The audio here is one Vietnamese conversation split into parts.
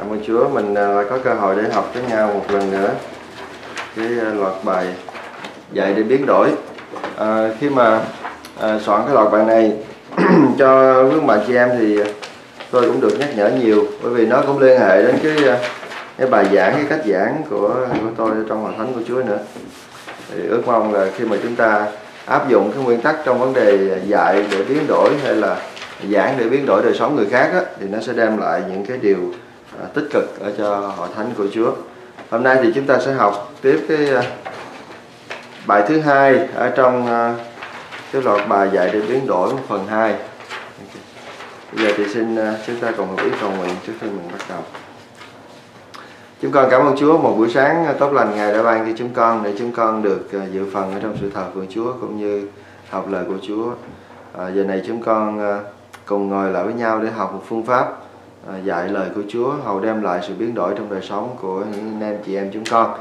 Cảm ơn Chúa, mình à, lại có cơ hội để học với nhau một lần nữa cái à, loạt bài dạy để biến đổi. À, khi mà à, soạn cái loạt bài này cho quý bạn chị em thì tôi cũng được nhắc nhở nhiều bởi vì nó cũng liên hệ đến cái à, cái bài giảng cái cách giảng của của tôi trong hội thánh của Chúa nữa. Thì ước mong là khi mà chúng ta áp dụng cái nguyên tắc trong vấn đề dạy để biến đổi hay là giảng để biến đổi đời sống người khác á, thì nó sẽ đem lại những cái điều À, tích cực ở cho hội thánh của Chúa. Hôm nay thì chúng ta sẽ học tiếp cái à, bài thứ hai ở trong à, cái loạt bài dạy để biến đổi phần 2. Bây giờ thì xin chúng ta cùng một ý cầu nguyện trước khi mình bắt đầu. Chúng con cảm ơn Chúa một buổi sáng tốt lành Ngài đã ban cho chúng con để chúng con được dự phần ở trong sự thờ của Chúa cũng như học lời của Chúa. À, giờ này chúng con cùng ngồi lại với nhau để học một phương pháp À, dạy lời của Chúa hầu đem lại sự biến đổi trong đời sống của những anh em chị em chúng con.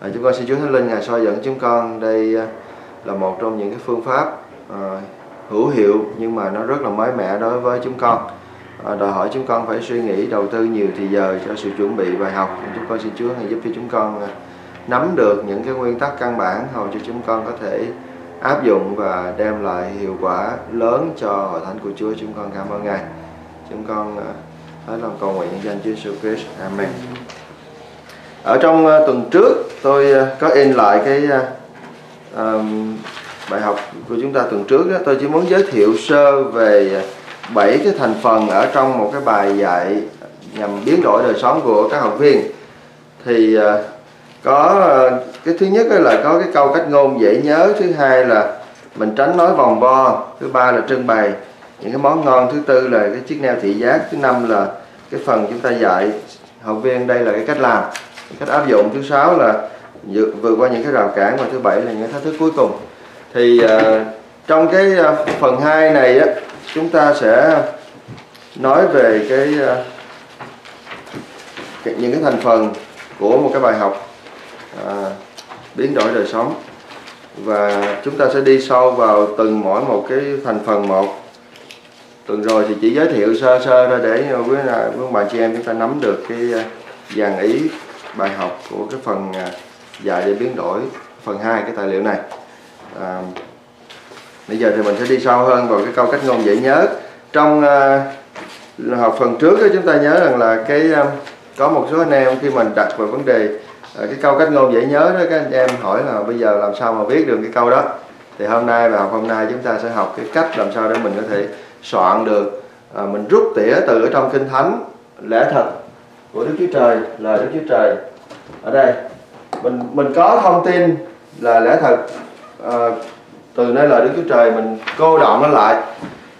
À, chúng con xin Chúa Thánh Linh ngài soi dẫn chúng con đây à, là một trong những cái phương pháp à, hữu hiệu nhưng mà nó rất là mới mẻ đối với chúng con. À, đòi hỏi chúng con phải suy nghĩ đầu tư nhiều thì giờ cho sự chuẩn bị bài học. Chúng con xin Chúa hãy giúp cho chúng con à, nắm được những cái nguyên tắc căn bản hầu cho chúng con có thể áp dụng và đem lại hiệu quả lớn cho hội thánh của Chúa. Chúng con cảm ơn Ngài. Chúng con à, hết lòng cầu nguyện danh Chúa Jesus Christ. Amen. Ở trong uh, tuần trước tôi uh, có in lại cái uh, um, bài học của chúng ta tuần trước đó. Tôi chỉ muốn giới thiệu sơ về bảy cái thành phần ở trong một cái bài dạy nhằm biến đổi đời sống của các học viên. Thì có cái thứ nhất là có cái câu cách ngôn dễ nhớ thứ hai là mình tránh nói vòng vo thứ ba là trưng bày những cái món ngon thứ tư là cái chiếc neo thị giác. Thứ năm là cái phần chúng ta dạy học viên đây là cái cách làm. Cách áp dụng. Thứ sáu là vượt qua những cái rào cản. Và thứ bảy là những cái thách thức cuối cùng. Thì uh, trong cái uh, phần 2 này á chúng ta sẽ nói về cái, uh, cái những cái thành phần của một cái bài học uh, biến đổi đời sống. Và chúng ta sẽ đi sâu vào từng mỗi một cái thành phần một tuần rồi thì chỉ giới thiệu sơ sơ thôi để với quý bà chị em chúng ta nắm được cái ờ, dàn ý bài học của cái phần ờ, dạy để biến đổi phần 2 cái tài liệu này. À, bây giờ thì mình sẽ đi sâu hơn vào cái câu cách ngôn dễ nhớ. Trong uh, học phần trước đó, chúng ta nhớ rằng là cái um, có một số anh em khi mình đặt về vấn đề uh, cái câu cách ngôn dễ nhớ đó các anh em hỏi là bây giờ làm sao mà viết được cái câu đó? Thì hôm nay và học hôm nay chúng ta sẽ học cái cách làm sao để mình có thể soạn được. À, mình rút tỉa từ ở trong kinh thánh lẽ thật của Đức Chúa Trời lời Đức Chúa Trời. Ở đây mình mình có thông tin là lẽ thật à, từ nơi lời Đức Chúa Trời mình cô đọng nó lại.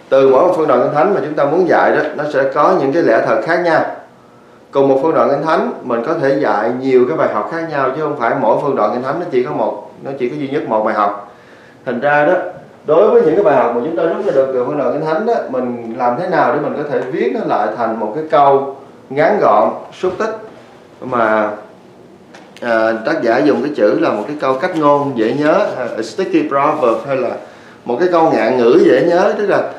Từ mỗi một phân đoạn kinh thánh mà chúng ta muốn dạy đó nó sẽ có những cái lẽ thật khác nhau. Cùng một phân đoạn kinh thánh mình có thể dạy nhiều cái bài học khác nhau chứ không phải mỗi phân đoạn kinh thánh nó chỉ có một nó chỉ có duy nhất một bài học. Thành ra đó đối với những cái bài học mà chúng ta rút ra được từ phân đoạn kinh thánh đó mình làm thế nào để mình có thể viết nó lại thành một cái câu ngắn gọn xúc tích mà à, tác giả dùng cái chữ là một cái câu cách ngôn dễ nhớ à, a sticky proverb hay là một cái câu ngạn ngữ dễ nhớ. Tức là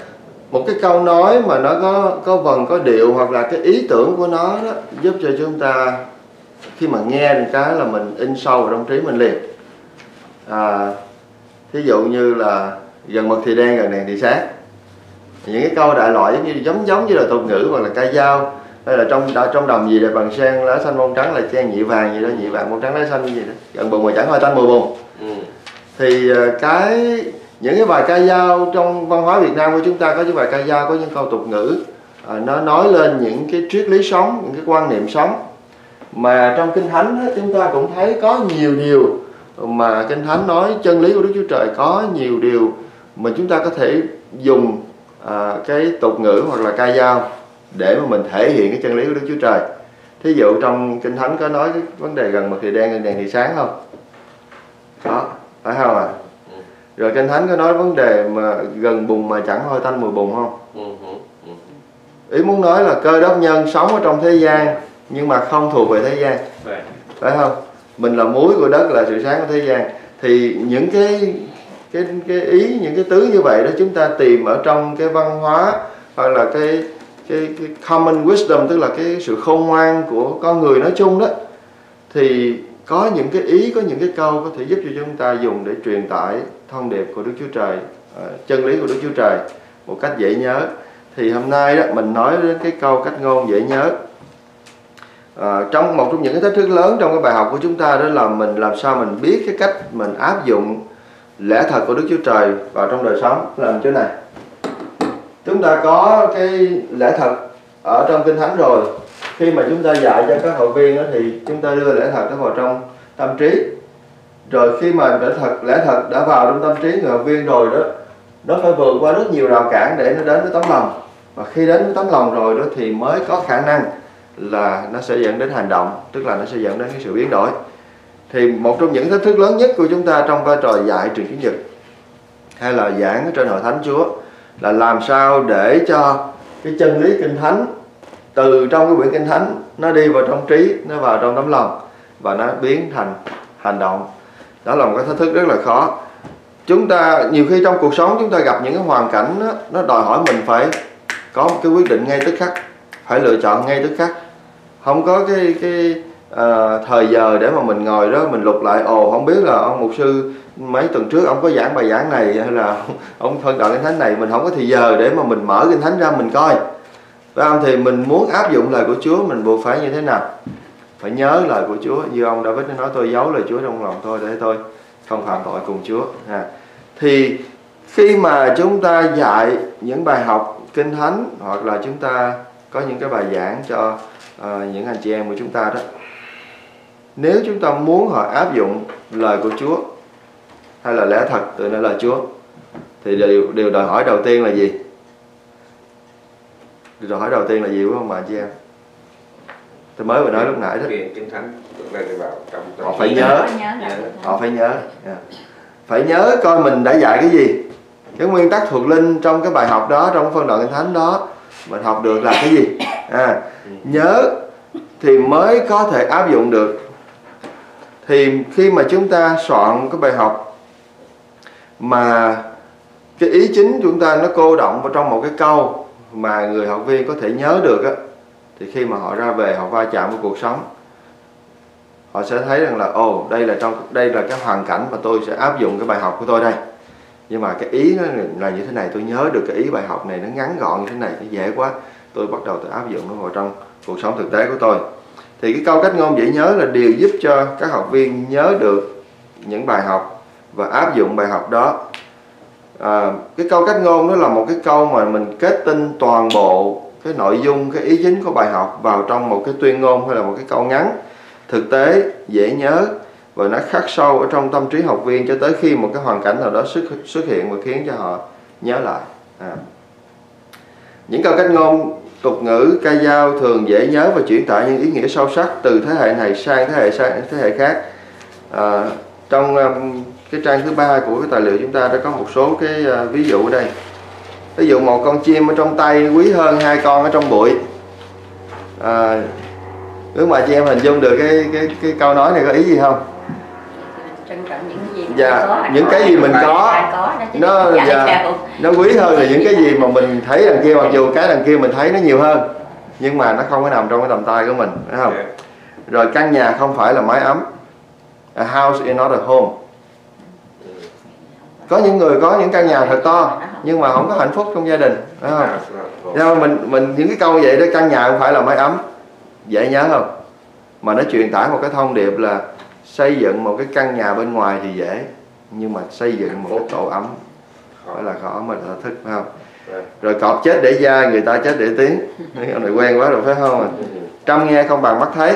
một cái câu nói mà nó có có vần có điệu hoặc là cái ý tưởng của nó đó, giúp cho chúng ta khi mà nghe được cái là mình in sâu vào trong trí mình liền. À, thí dụ như là gần mực thì đen gần đèn thì sáng những cái câu đại loại giống như giống giống như là tục ngữ hoặc là ca dao hay là trong trong đồng gì để bằng sen lá xanh bông trắng là chen nhị vàng gì đó nhị vàng bông trắng lá xanh gì đó. Gần bùn mà chẳng hoa tanh mùi bùn ừ. thì cái những cái bài ca dao trong văn hóa Việt Nam của chúng ta có những bài ca dao có những câu tục ngữ à, nó nói lên những cái triết lý sống những cái quan niệm sống. Mà trong kinh thánh đó, chúng ta cũng thấy có nhiều điều mà kinh thánh nói chân lý của Đức Chúa Trời có nhiều điều mà chúng ta có thể dùng à, cái tục ngữ hoặc là ca dao để mà mình thể hiện cái chân lý của Đức Chúa Trời. Thí dụ trong kinh thánh có nói cái vấn đề gần mực thì đen gần đèn thì sáng không? Có phải không ạ? À? rồi kinh thánh có nói vấn đề mà gần bùn mà chẳng hôi tanh mùi bùn không? Ừ, ừ. ý muốn nói là cơ đốc nhân sống ở trong thế gian nhưng mà không thuộc về thế gian. Phải không? Mình là muối của đất là sự sáng của thế gian. Thì những cái cái cái ý những cái tứ như vậy đó chúng ta tìm ở trong cái văn hóa hoặc là cái cái, cái common wisdom tức là cái sự khôn ngoan của con người nói chung đó thì có những cái ý có những cái câu có thể giúp cho chúng ta dùng để truyền tải thông điệp của Đức Chúa Trời à, chân lý của Đức Chúa Trời một cách dễ nhớ. Thì hôm nay đó mình nói đến cái câu cách ngôn dễ nhớ. À, trong một trong những cái thách thức lớn trong cái bài học của chúng ta đó là mình làm sao mình biết cái cách mình áp dụng lẽ thật của Đức Chúa Trời vào trong đời sống làm chỗ này. Chúng ta có cái lẽ thật ở trong kinh thánh rồi. Khi mà chúng ta dạy cho các hội viên đó thì chúng ta đưa lẽ thật đó vào trong tâm trí. Rồi khi mà lẽ thật lẽ thật đã vào trong tâm trí người học viên rồi đó, nó phải vượt qua rất nhiều rào cản để nó đến với tấm lòng. Và khi đến với tấm lòng rồi đó thì mới có khả năng là nó sẽ dẫn đến hành động, tức là nó sẽ dẫn đến cái sự biến đổi thì một trong những thách thức lớn nhất của chúng ta trong vai trò dạy truyền kiến nhật hay là giảng ở trên hội thánh Chúa là làm sao để cho cái chân lý kinh thánh từ trong cái quyển kinh thánh nó đi vào trong trí nó vào trong tấm lòng và nó biến thành hành động. Đó là một cái thách thức rất là khó. Chúng ta nhiều khi trong cuộc sống chúng ta gặp những cái hoàn cảnh đó, nó đòi hỏi mình phải có một cái quyết định ngay tức khắc phải lựa chọn ngay tức khắc. Không có cái cái à, thời giờ để mà mình ngồi đó mình lục lại ồ không biết là ông mục sư mấy tuần trước ông có giảng bài giảng này hay là ông phân đoạn kinh thánh này. Mình không có thời giờ để mà mình mở kinh thánh ra mình coi. Phải không? Thì mình muốn áp dụng lời của Chúa mình buộc phải như thế nào? Phải nhớ lời của Chúa như ông David nói tôi giấu lời Chúa trong lòng tôi để tôi không phạm tội cùng Chúa. À. thì khi mà chúng ta dạy những bài học kinh thánh hoặc là chúng ta có những cái bài giảng cho uh, những anh chị em của chúng ta đó. Nếu chúng ta muốn họ áp dụng lời của Chúa hay là lẽ thật từ nơi lời Chúa thì điều điều đòi hỏi đầu tiên là gì? Điều đòi hỏi đầu tiên là gì đúng không bà chị em? Tôi mới vừa nói lúc nãy đó. Họ phải nhớ. Họ phải nhớ. Dạ. phải nhớ coi mình đã dạy cái gì. Cái nguyên tắc thuộc linh trong cái bài học đó trong phân đoạn kinh thánh đó mình học được là cái gì à, nhớ thì mới có thể áp dụng được. Thì khi mà chúng ta soạn cái bài học mà cái ý chính chúng ta nó cô động vào trong một cái câu mà người học viên có thể nhớ được á thì khi mà họ ra về họ va chạm với cuộc sống họ sẽ thấy rằng là ồ đây là trong đây là cái hoàn cảnh mà tôi sẽ áp dụng cái bài học của tôi đây. Nhưng mà cái ý nó là như thế này tôi nhớ được cái ý bài học này nó ngắn gọn như thế này nó dễ quá tôi bắt đầu tôi áp dụng nó vào trong cuộc sống thực tế của tôi. Thì cái câu cách ngôn dễ nhớ là điều giúp cho các học viên nhớ được những bài học và áp dụng bài học đó. À, cái câu cách ngôn đó là một cái câu mà mình kết tinh toàn bộ cái nội dung cái ý chính của bài học vào trong một cái tuyên ngôn hay là một cái câu ngắn. Thực tế dễ nhớ và nó khắc sâu ở trong tâm trí học viên cho tới khi một cái hoàn cảnh nào đó xuất xuất hiện và khiến cho họ nhớ lại. À. những câu cách ngôn tục ngữ ca dao thường dễ nhớ và chuyển tải những ý nghĩa sâu sắc từ thế hệ này sang thế hệ sang thế hệ khác. À, trong um, cái trang thứ ba của cái tài liệu chúng ta đã có một số cái uh, ví dụ ở đây. Ví dụ một con chim ở trong tay quý hơn hai con ở trong bụi. À, nếu mà chị em hình dung được cái cái cái câu nói này có ý gì không trân trọng những gì dạ có, những cái gì mình có, nó dạ, nó quý hơn là những cái gì mà mình thấy đằng kia mặc dù cái đằng kia mình thấy nó nhiều hơn nhưng mà nó không có nằm trong cái tầm tay của mình phải không? Rồi căn nhà không phải là mái ấm a house is not a home. Có những người có những căn nhà thật to nhưng mà không có hạnh phúc trong gia đình phải không? Do mình mình những cái câu vậy đó căn nhà không phải là mái ấm dễ nhớ không? Mà nó truyền tải một cái thông điệp là xây dựng một cái căn nhà bên ngoài thì dễ nhưng mà xây dựng một cái tổ ấm. Phải là khó mà là thức phải không? Rồi cọp chết để da người ta chết để tiếng. Cái này quen quá rồi phải không? À? trăm nghe không bằng mắt thấy.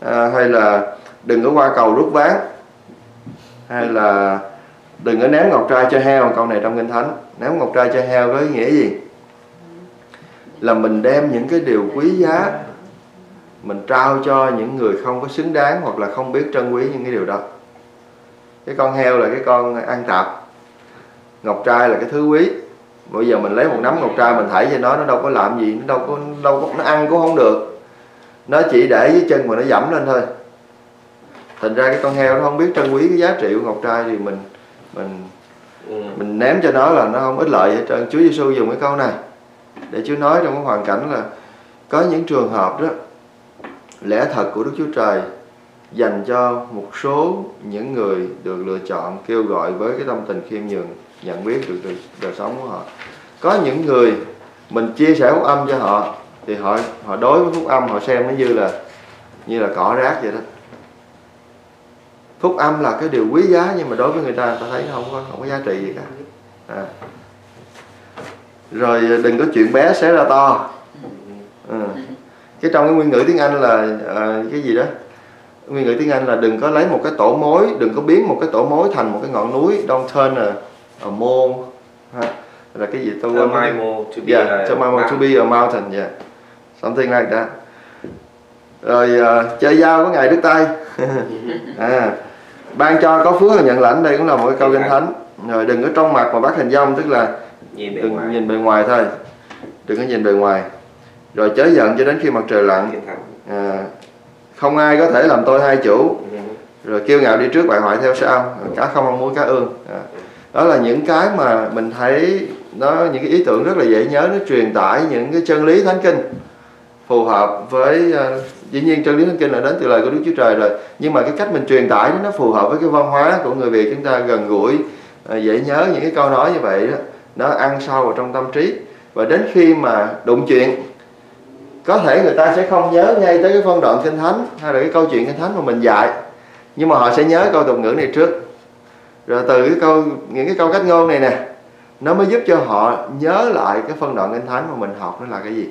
À, hay là đừng có qua cầu rút ván. Hay là đừng có ném ngọc trai cho heo câu này trong kinh thánh. Ném ngọc trai cho heo có ý nghĩa gì? Là mình đem những cái điều quý giá mình trao cho những người không có xứng đáng hoặc là không biết trân quý những cái điều đó. Cái con heo là cái con ăn tạp. Ngọc trai là cái thứ quý. Bây giờ mình lấy một nắm ngọc trai mình thảy cho nó nó đâu có làm gì nó đâu có đâu có nó ăn cũng không được. Nó chỉ để dưới chân mà nó dẫm lên thôi. Thành ra cái con heo nó không biết trân quý cái giá trị của ngọc trai thì mình mình ừ. mình ném cho nó là nó không ích lợi hết trơn. Chúa Giêsu dùng cái câu này để Chúa nói trong cái hoàn cảnh là có những trường hợp đó lẽ thật của Đức Chúa Trời dành cho một số những người được lựa chọn kêu gọi với cái tâm tình khiêm nhường nhận biết được đời, đời sống của họ có những người mình chia sẻ phúc âm cho họ thì họ họ đối với phúc âm họ xem nó như là như là cỏ rác vậy đó phúc âm là cái điều quý giá nhưng mà đối với người ta người ta thấy nó không có không có giá trị gì cả à. rồi đừng có chuyện bé xé ra to à cái trong cái nguyên ngữ tiếng anh là à, cái gì đó? Nguyên ngữ tiếng anh là đừng có lấy một cái tổ mối đừng có biến một cái tổ mối thành một cái ngọn núi don't turn a, a mole ha. là cái gì? Tôi quên my mole to be yeah, a to, my, to mountain. be a mountain. yeah something like that. Rồi à, chơi dao có ngày đứt tay. À, ban cho có phước là nhận lãnh đây cũng là một cái câu kinh thánh. Rồi đừng có trong mặt mà bắt hình dong tức là nhìn bề đừng ngoài. nhìn bề ngoài thôi. Đừng có nhìn bề ngoài rồi chớ giận cho đến khi mặt trời lặn. Thánh. à, không ai có thể làm tôi hai chủ. Ừ. rồi kiêu ngạo đi trước bại hoại theo sau. Cá không mong muốn cá ương. À. đó là những cái mà mình thấy nó những cái ý tưởng rất là dễ nhớ nó truyền tải những cái chân lý thánh kinh phù hợp với à, dĩ nhiên chân lý thánh kinh là đến từ lời của Đức Chúa Trời rồi. Nhưng mà cái cách mình truyền tải nó phù hợp với cái văn hóa của người Việt. Chúng ta gần gũi à, dễ nhớ những cái câu nói như vậy đó. Nó ăn sâu vào trong tâm trí. Và đến khi mà đụng chuyện có thể người ta sẽ không nhớ ngay tới cái phân đoạn kinh thánh hay là cái câu chuyện kinh thánh mà mình dạy, nhưng mà họ sẽ nhớ câu tục ngữ này trước. Rồi từ cái câu, những cái câu cách ngôn này nè, nó mới giúp cho họ nhớ lại cái phân đoạn kinh thánh mà mình học nó là cái gì.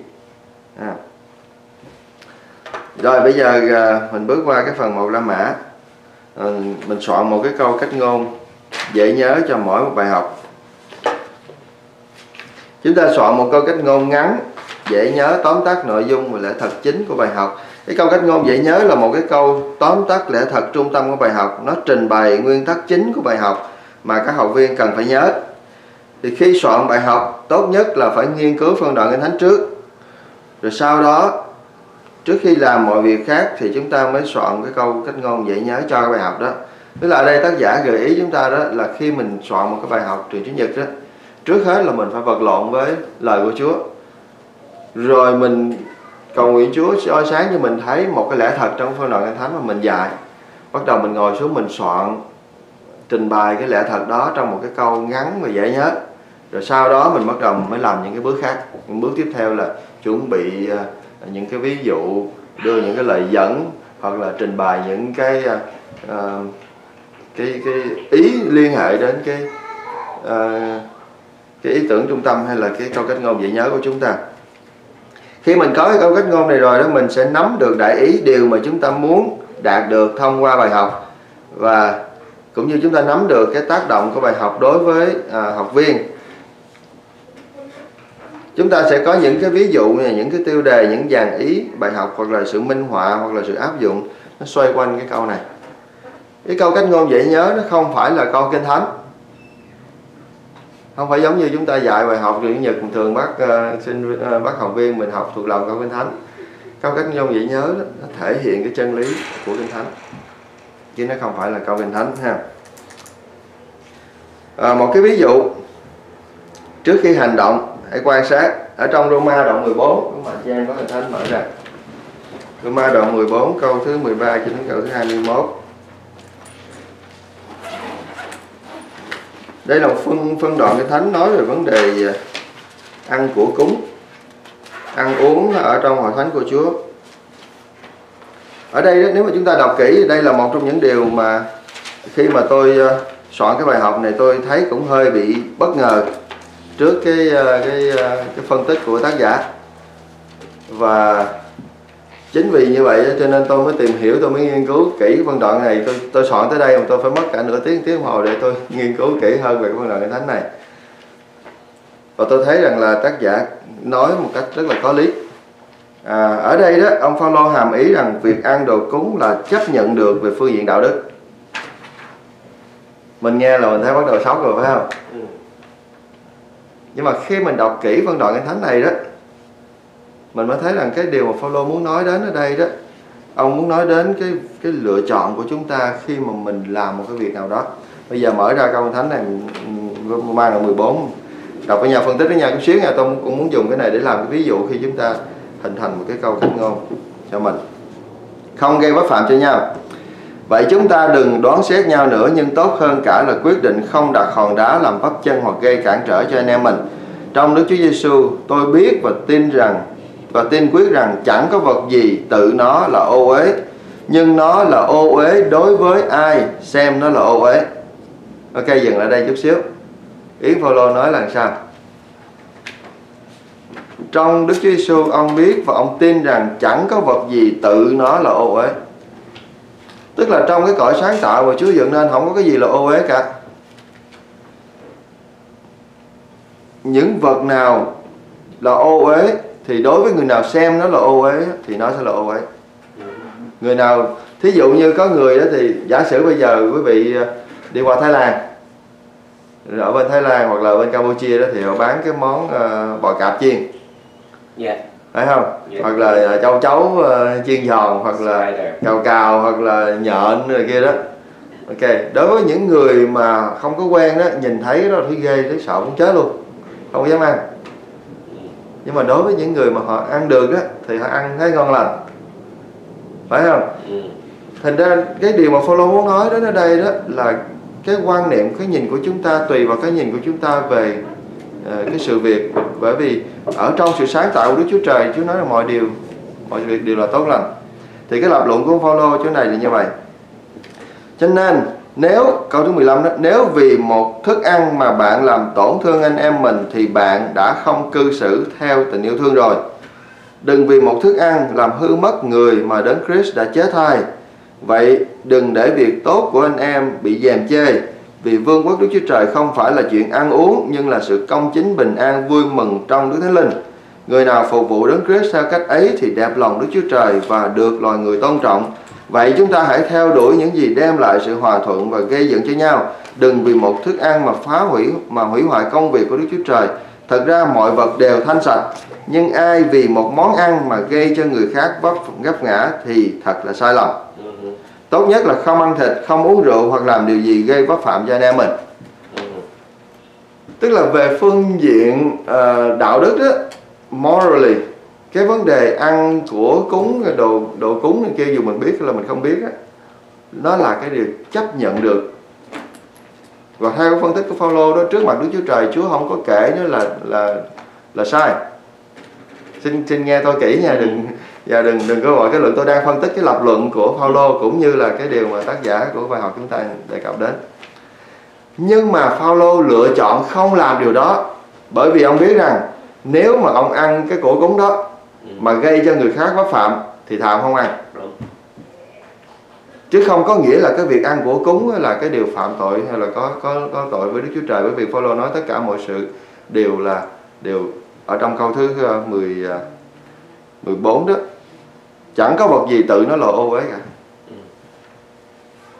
À. rồi bây giờ à, mình bước qua cái phần một La Mã. Ừ, mình soạn một cái câu cách ngôn dễ nhớ cho mỗi một bài học. Chúng ta soạn một câu cách ngôn ngắn dễ nhớ, tóm tắt nội dung và lẽ thật chính của bài học. Cái câu cách ngôn dễ nhớ là một cái câu tóm tắt lẽ thật trung tâm của bài học. Nó trình bày nguyên tắc chính của bài học mà các học viên cần phải nhớ. Thì khi soạn bài học, tốt nhất là phải nghiên cứu phân đoạn kinh thánh trước. Rồi sau đó, trước khi làm mọi việc khác thì chúng ta mới soạn cái câu cách ngôn dễ nhớ cho cái bài học đó. Tức là ở đây, tác giả gợi ý chúng ta đó là khi mình soạn một cái bài học truyền chủ nhật đó, trước hết là mình phải vật lộn với lời của Chúa rồi mình cầu nguyện Chúa soi sáng cho mình thấy một cái lẽ thật trong phân đoạn kinh thánh mà mình dạy. Bắt đầu mình ngồi xuống mình soạn trình bày cái lẽ thật đó trong một cái câu ngắn và dễ nhớ. Rồi sau đó mình bắt đầu mới làm những cái bước khác. Những bước tiếp theo là chuẩn bị à, những cái ví dụ đưa những cái lời dẫn hoặc là trình bày những cái uh, cái cái ý liên hệ đến cái uh, cái ý tưởng trung tâm hay là cái câu cách ngôn dễ nhớ của chúng ta khi mình có cái câu cách ngôn này rồi đó mình sẽ nắm được đại ý điều mà chúng ta muốn đạt được thông qua bài học. Và cũng như chúng ta nắm được cái tác động của bài học đối với à, học viên. Chúng ta sẽ có những cái ví dụ như là những cái tiêu đề những dàn ý bài học hoặc là sự minh họa hoặc là sự áp dụng nó xoay quanh cái câu này. Cái câu cách ngôn dễ nhớ nó không phải là câu kinh thánh không phải giống như chúng ta dạy bài học truyền nhật thường bắt uh, sinh uh, bắt học viên mình học thuộc lòng câu kinh thánh. Câu cách ngôn dễ nhớ đó, nó thể hiện cái chân lý của kinh thánh. Chứ nó không phải là câu kinh thánh ha. À, một cái ví dụ. Trước khi hành động hãy quan sát. Ở trong Roma đoạn 14 các bạn chị em có hình thánh mở ra. Roma đoạn 14 câu thứ 13 cho đến câu thứ 21 đây là một phân phân đoạn cái thánh nói về vấn đề à, ăn của cúng. Ăn uống ở trong hội thánh của Chúa. Ở đây nếu mà chúng ta đọc kỹ thì đây là một trong những điều mà khi mà tôi à, soạn cái bài học này, tôi thấy cũng hơi bị bất ngờ trước cái à, cái cái phân tích của tác giả. Và chính vì như vậy cho nên tôi mới tìm hiểu tôi mới nghiên cứu kỹ phân đoạn này. Tôi tôi soạn tới đây mà tôi phải mất cả nửa tiếng tiếng đồng hồ để tôi nghiên cứu kỹ hơn về phân đoạn kinh thánh này. Và tôi thấy rằng là tác giả nói một cách rất là có lý. À, ở đây đó ông Phaolô hàm ý rằng việc ăn đồ cúng là chấp nhận được về phương diện đạo đức. Mình nghe là mình thấy bắt đầu sốc rồi phải không? Ừ. nhưng mà khi mình đọc kỹ phân đoạn kinh thánh này đó mình mới thấy rằng cái điều mà Phaolô muốn nói đến ở đây đó, ông muốn nói đến cái cái lựa chọn của chúng ta khi mà mình làm một cái việc nào đó. Bây giờ mở ra câu thánh này, Roma đoạn 14 đọc với nhà phân tích với nhà chút xíu nha, tôi cũng muốn dùng cái này để làm cái ví dụ khi chúng ta hình thành một cái câu cách ngôn cho mình. Không gây bất phạm cho nhau. Vậy chúng ta đừng đoán xét nhau nữa, nhưng tốt hơn cả là quyết định không đặt hòn đá làm bắp chân hoặc gây cản trở cho anh em mình. Trong Đức Chúa Giêsu tôi biết và tin rằng và tin quyết rằng chẳng có vật gì tự nó là ô uế, nhưng nó là ô uế đối với ai xem nó là ô uế. Ok, dừng lại đây chút xíu. Ý Phaolô nói là sao? Trong Đức Chúa Giêsu ông biết và ông tin rằng chẳng có vật gì tự nó là ô uế. Tức là trong cái cõi sáng tạo mà Chúa dựng nên không có cái gì là ô uế cả. Những vật nào là ô uế thì đối với người nào xem nó là ô uế thì nó sẽ là ô uế. Người nào thí dụ như có người đó thì giả sử bây giờ quý vị ờ, đi qua Thái Lan ở bên Thái Lan hoặc là bên Campuchia đó thì họ bán cái món uh, bò cạp chiên. Dạ. phải không? Dạ. hoặc là ờ, châu chấu uh, chiên giòn hoặc là cào cào hoặc là nhện rồi kia đó. Ok đối với những người mà không có quen đó nhìn thấy đó thấy ghê thấy sợ muốn chết luôn. Không dám ăn nhưng mà đối với những người mà họ ăn được đó thì họ ăn thấy ngon lành. Phải không? Ừ. thành ra cái điều mà follow muốn nói đến ở đây đó là cái quan niệm cái nhìn của chúng ta tùy vào cái nhìn của chúng ta về ờ, cái sự việc. Bởi vì ở trong sự sáng tạo của Đức Chúa Trời Chúa nói là mọi điều mọi việc đều là tốt lành. Thì cái lập luận của Phaolô chỗ này là như vậy. Cho nên nếu, câu thứ 15 đó, nếu vì một thức ăn mà bạn làm tổn thương anh em mình thì bạn đã không cư xử theo tình yêu thương rồi. Đừng vì một thức ăn làm hư mất người mà đấng Christ đã chế thai vậy đừng để việc tốt của anh em bị dèm chê, vì vương quốc Đức Chúa Trời không phải là chuyện ăn uống, nhưng là sự công chính, bình an, vui mừng trong Đức Thánh Linh. Người nào phục vụ đấng Christ theo cách ấy thì đẹp lòng Đức Chúa Trời và được loài người tôn trọng vậy chúng ta hãy theo đuổi những gì đem lại sự hòa thuận và gây dựng cho nhau. Đừng vì một thức ăn mà phá hủy mà hủy hoại công việc của Đức Chúa Trời. Thật ra mọi vật đều thanh sạch nhưng ai vì một món ăn mà gây cho người khác vấp gấp ngã thì thật là sai lầm. Tốt nhất là không ăn thịt không uống rượu hoặc làm điều gì gây vấp phạm cho anh em mình. Tức là về phương diện uh, đạo đức đó morally cái vấn đề ăn của cúng, đồ đồ cúng này kia, dù mình biết hay là mình không biết á, nó là cái điều chấp nhận được. Và theo phân tích của Phaolô đó, trước mặt Đức Chúa Trời, Chúa không có kể nữa là là là sai. Xin xin nghe tôi kỹ nha, đừng, và đừng đừng có gọi cái luận tôi đang phân tích cái lập luận của Phaolô cũng như là cái điều mà tác giả của bài học chúng ta đề cập đến. Nhưng mà Phaolô lựa chọn không làm điều đó, bởi vì ông biết rằng nếu mà ông ăn cái cổ cúng đó mà gây cho người khác bất phạm thì thà ông không ăn. Đúng. chứ không có nghĩa là cái việc ăn của cúng là cái điều phạm tội hay là có có có tội với Đức Chúa Trời. Bởi vì Phaolô nói tất cả mọi sự đều là đều ở trong câu thứ ờ, 10 ờ, 14 đó. Chẳng có vật gì tự nó là ô uế cả. Ừ.